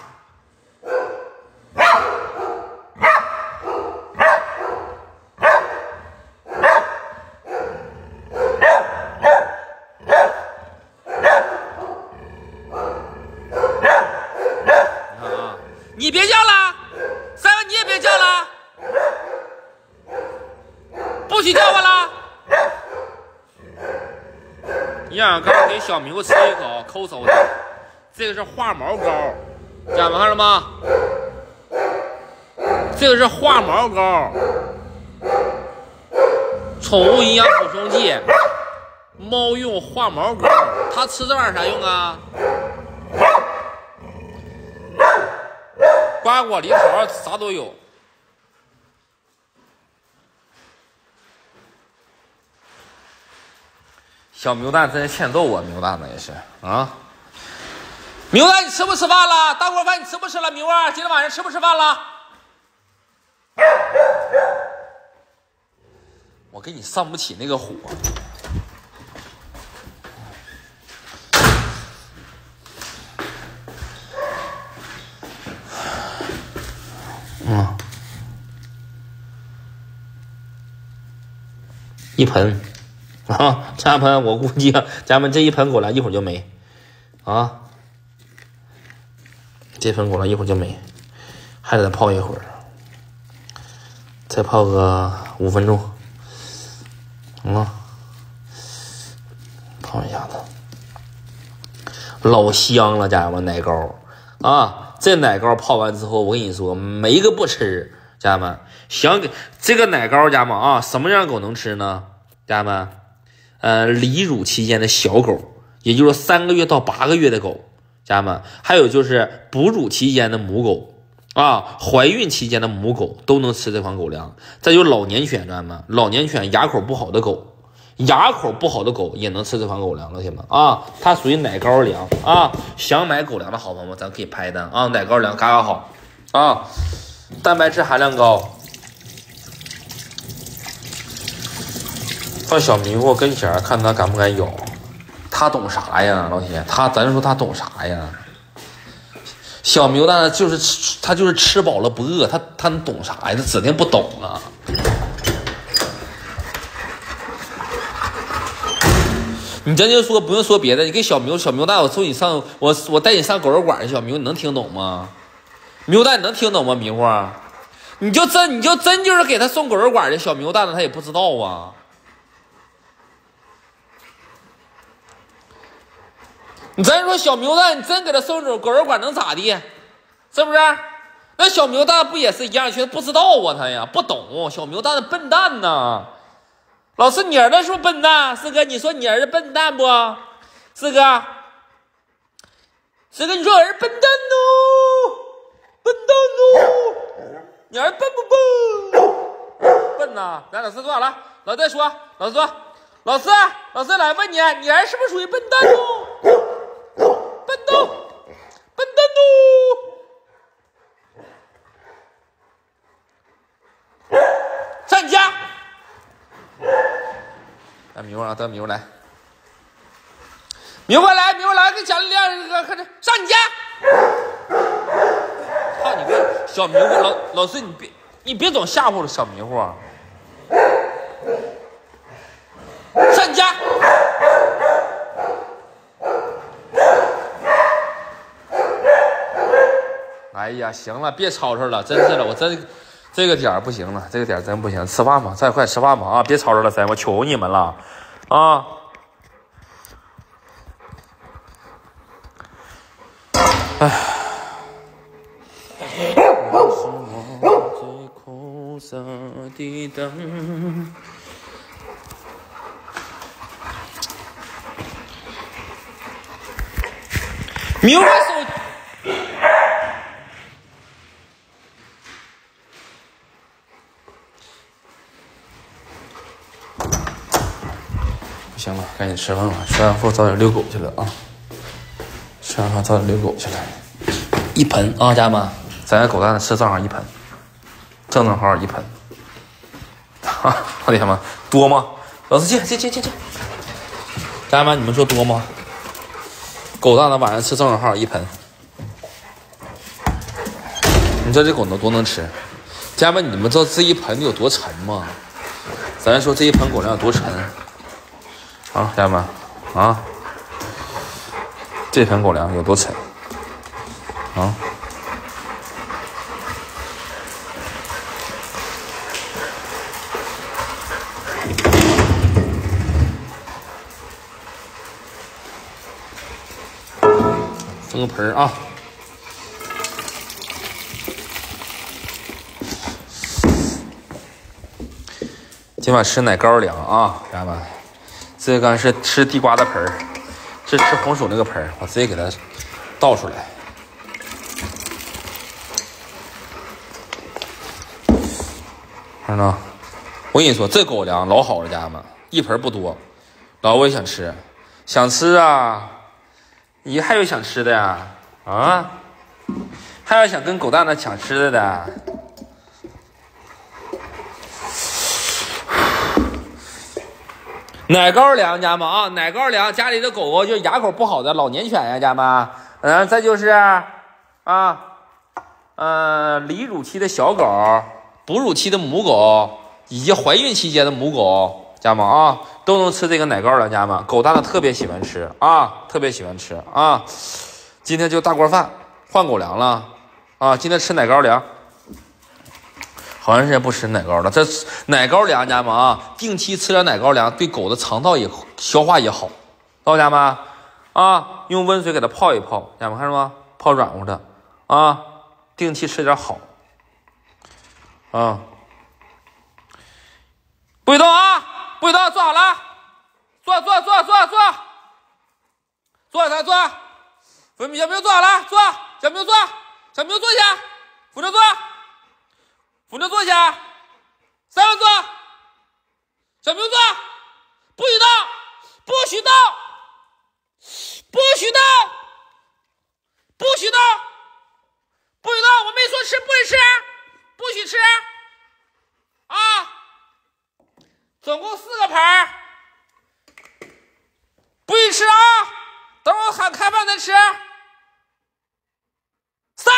Speaker 1: 你别叫了，三文你也别叫了，不许叫我了。样刚给小明吃一口，抠搜的。这个是化毛膏，家人们看着吗？这个是化毛膏，宠物营养补充剂，猫用化毛膏。它吃这玩意儿啥用啊？瓜果梨桃啥都有。小牛蛋真欠揍啊！牛蛋子也是啊。牛蛋，你吃不吃饭了？大锅饭你吃不吃了？牛啊，今天晚上吃不吃饭了？我给你上不起那个火。嗯，一盆。啊，家人们，我估计家们这一盆狗粮一会儿就没，啊，这盆狗粮一会儿就没，还得泡一会儿，再泡个五分钟，啊，泡一下子，老香了，家人们，奶糕啊，这奶糕泡完之后，我跟你说，没个不吃，家人们，想给这个奶糕，家人们啊，什么样狗能吃呢，家人们？呃，离乳期间的小狗，也就是三个月到八个月的狗，家人们，还有就是哺乳期间的母狗啊，怀孕期间的母狗都能吃这款狗粮。再就老年犬，家人们，老年犬牙口不好的狗，牙口不好的狗也能吃这款狗粮，老铁们啊，它属于奶膏粮啊。想买狗粮的好朋友们，咱可以拍单啊，奶膏粮嘎嘎好啊，蛋白质含量高。放小迷糊跟前儿，看他敢不敢咬。他懂啥呀，老铁？他咱说他懂啥呀？小牛蛋就是吃，他就是吃饱了不饿。他他能懂啥呀？他指定不懂啊。你真就说不用说别的，你给小牛小牛蛋，我送你上我我带你上狗肉馆去，小牛你能听懂吗？牛蛋你能听懂吗？迷糊，你就真你就真就是给他送狗肉馆的小牛蛋子，他也不知道啊。你真说小牛蛋，你真给他送走狗肉馆能咋地？是不是？那小牛蛋不也是一样？却不知道啊，他呀不懂。小牛蛋笨蛋呐！老师，你儿子是不是笨蛋？四哥，你说你儿子笨蛋不？四哥，四哥，你说我儿子笨蛋哦，笨蛋哦，你儿子笨不笨？笨呐！来，老师坐好了，老师再说，老师说，老师，老师来问你，你儿子是不是属于笨蛋哦？笨蛋，笨蛋哦！上家。来，迷糊啊，等迷糊来。迷糊来，迷糊来，给讲两个，快点上你家。操你个小迷糊，老老师你别你别总吓唬了小迷糊。上你家。哎呀，行了，别吵吵了，真是的，我真这个点儿不行了，这个点儿真不行，吃饭吧，再快吃饭吧啊！别吵吵了，真，我求你们了啊！哎。明白。行了，赶紧吃饭吧。吃完饭早点遛狗去了啊！吃完饭早点遛狗去了。一盆啊，家人们，咱家狗蛋吃正好一盆，正正好好一盆。哈，我的天妈，多吗？老师进进进进进。家人们，你们说多吗？狗蛋子晚上吃正正好好一盆。你知道这狗能多能吃？家人们，你们知道这一盆有多沉吗？咱说这一盆狗粮有多沉？啊，家人们，啊，这盆狗粮有多沉？啊，分个盆儿啊！今晚吃奶高粮啊，家人们。这个是吃地瓜的盆儿，是吃红薯那个盆儿，我直接给它倒出来。看着，我跟你说，这狗粮老好了，家人们，一盆不多。老我也想吃，想吃啊！你还有想吃的呀？啊？还有想跟狗蛋子抢吃的的？奶高粱，家们啊，奶高粱，家里的狗狗就牙口不好的老年犬呀，家们，嗯，再就是啊，嗯，离乳期的小狗，哺乳期的母狗，以及怀孕期间的母狗，家们啊，都能吃这个奶高粱，家们，狗大的特别喜欢吃啊，特别喜欢吃啊，今天就大锅饭换狗粮了啊，今天吃奶高粱。好长时间不吃奶糕了，这奶糕粮家们啊，定期吃点奶糕粮，对狗的肠道也消化也好，到家们啊，用温水给它泡一泡，家们看着吗？泡软乎的。啊，定期吃点好。啊，不许动啊，不许动，坐好了，坐坐坐坐坐，坐下坐，小明坐好了，坐，小明坐，小明坐下，扶着坐。扶着坐下，三个坐，小明坐，不许动，不许动，不许动，不许动，不许动！我没说吃，不许吃，不许吃，啊！总共四个盘不许吃啊！等我喊开饭再吃。三，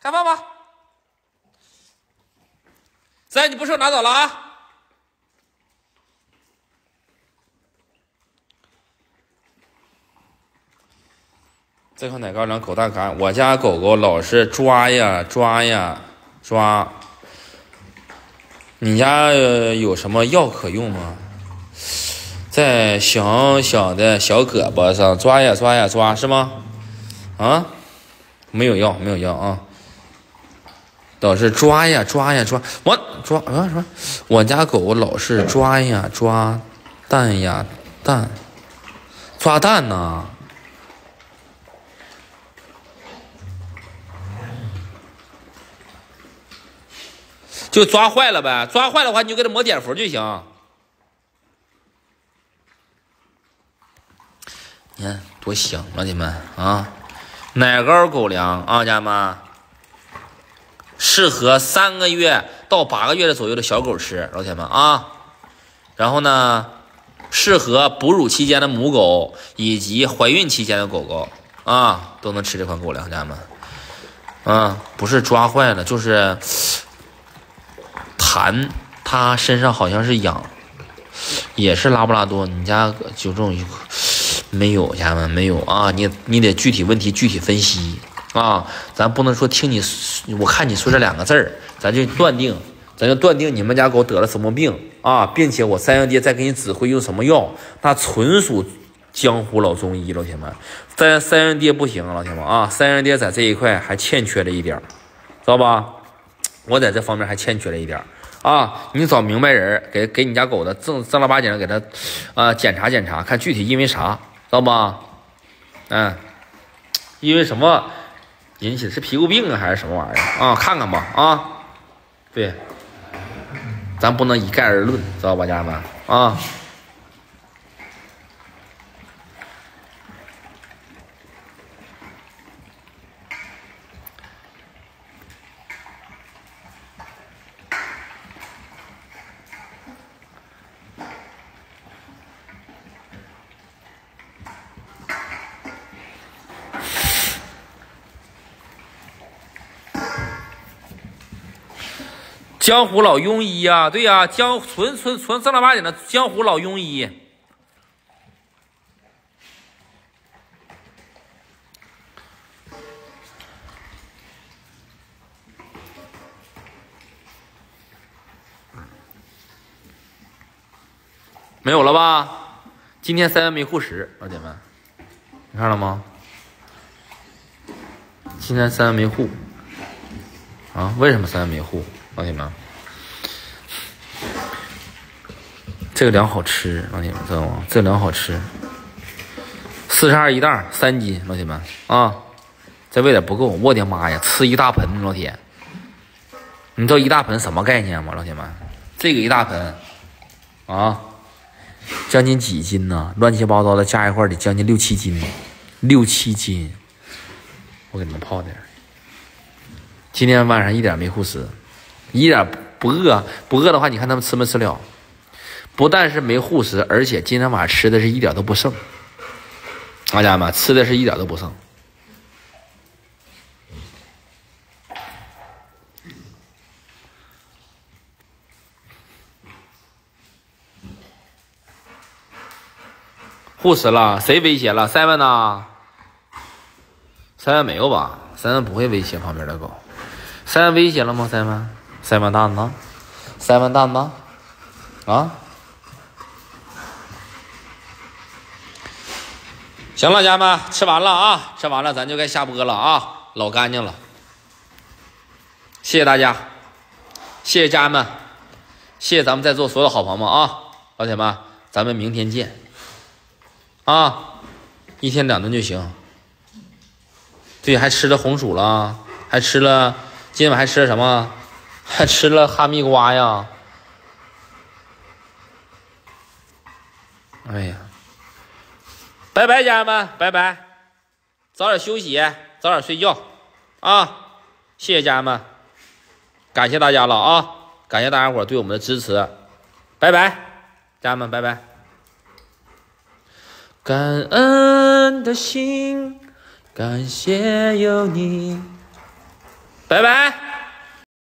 Speaker 1: 开饭吧。在你不说拿走了啊！这块奶糕两口大干，我家狗狗老是抓呀抓呀抓。你家有什么药可用吗？在小小的小胳膊上抓呀抓呀抓是吗？啊，没有药，没有药啊。老是抓呀抓呀抓，我抓啊什么？我家狗老是抓呀抓蛋呀蛋，抓蛋呢？就抓坏了呗，抓坏的话你就给它抹碘伏就行。你看多香，老铁们啊！奶膏狗粮啊，家人们，适合三个月到八个月的左右的小狗吃，老铁们啊。然后呢，适合哺乳期间的母狗以及怀孕期间的狗狗啊，都能吃这款狗粮，家人们。啊，不是抓坏了，就是。痰，它身上好像是痒，也是拉布拉多。你家就这种没有，家人们没有啊？你你得具体问题具体分析啊！咱不能说听你，我看你说这两个字儿，咱就断定，咱就断定你们家狗得了什么病啊，并且我三阳爹再给你指挥用什么药，那纯属江湖老中医，老铁们。咱三阳爹不行，老铁们啊，三阳爹在这一块还欠缺了一点，知道吧？我在这方面还欠缺了一点。啊，你找明白人给给你家狗的正正儿八经的给他，啊检查检查，看具体因为啥，知道吧？嗯，因为什么引起的？是皮肤病啊，还是什么玩意儿啊？看看吧，啊，对，咱不能一概而论，知道吧，家人们啊。江湖老庸医呀，对呀，江纯纯纯正儿八经的江湖老庸医。没有了吧？今天三元没护食，老铁们，你看了吗？今天三元没护啊？为什么三元没护？老铁们，这个粮好吃，老铁们知道吗？这个粮好吃，四十二一袋，三斤，老铁们啊，再喂点不够，我的妈呀，吃一大盆，老铁，你知道一大盆什么概念吗？老铁们，这个一大盆啊，将近几斤呢？乱七八糟的加一块得将近六七斤，六七斤，我给你们泡点。今天晚上一点没护食。一点不饿，不饿的话，你看他们吃没吃了？不但是没护食，而且今天晚上吃的是一点都不剩。大家们吃的是一点都不剩。护食了？谁威胁了？三万呢？三万没有吧？三万不会威胁旁边的狗。三万威胁了吗？三万？塞完蛋子，塞完蛋子，啊！行了，家人们，吃完了啊，吃完了，咱就该下播了啊，老干净了。谢谢大家，谢谢家人们，谢谢咱们在座所有好朋友们啊，老铁们，咱们明天见啊，一天两顿就行。对，还吃了红薯了，还吃了，今晚还吃了什么？还吃了哈密瓜呀！哎呀，拜拜，家人们，拜拜，早点休息，早点睡觉啊！谢谢家人们，感谢大家了啊！感谢大家伙对我们的支持，拜拜，家人们，拜拜。感恩的心，感谢有你，拜拜。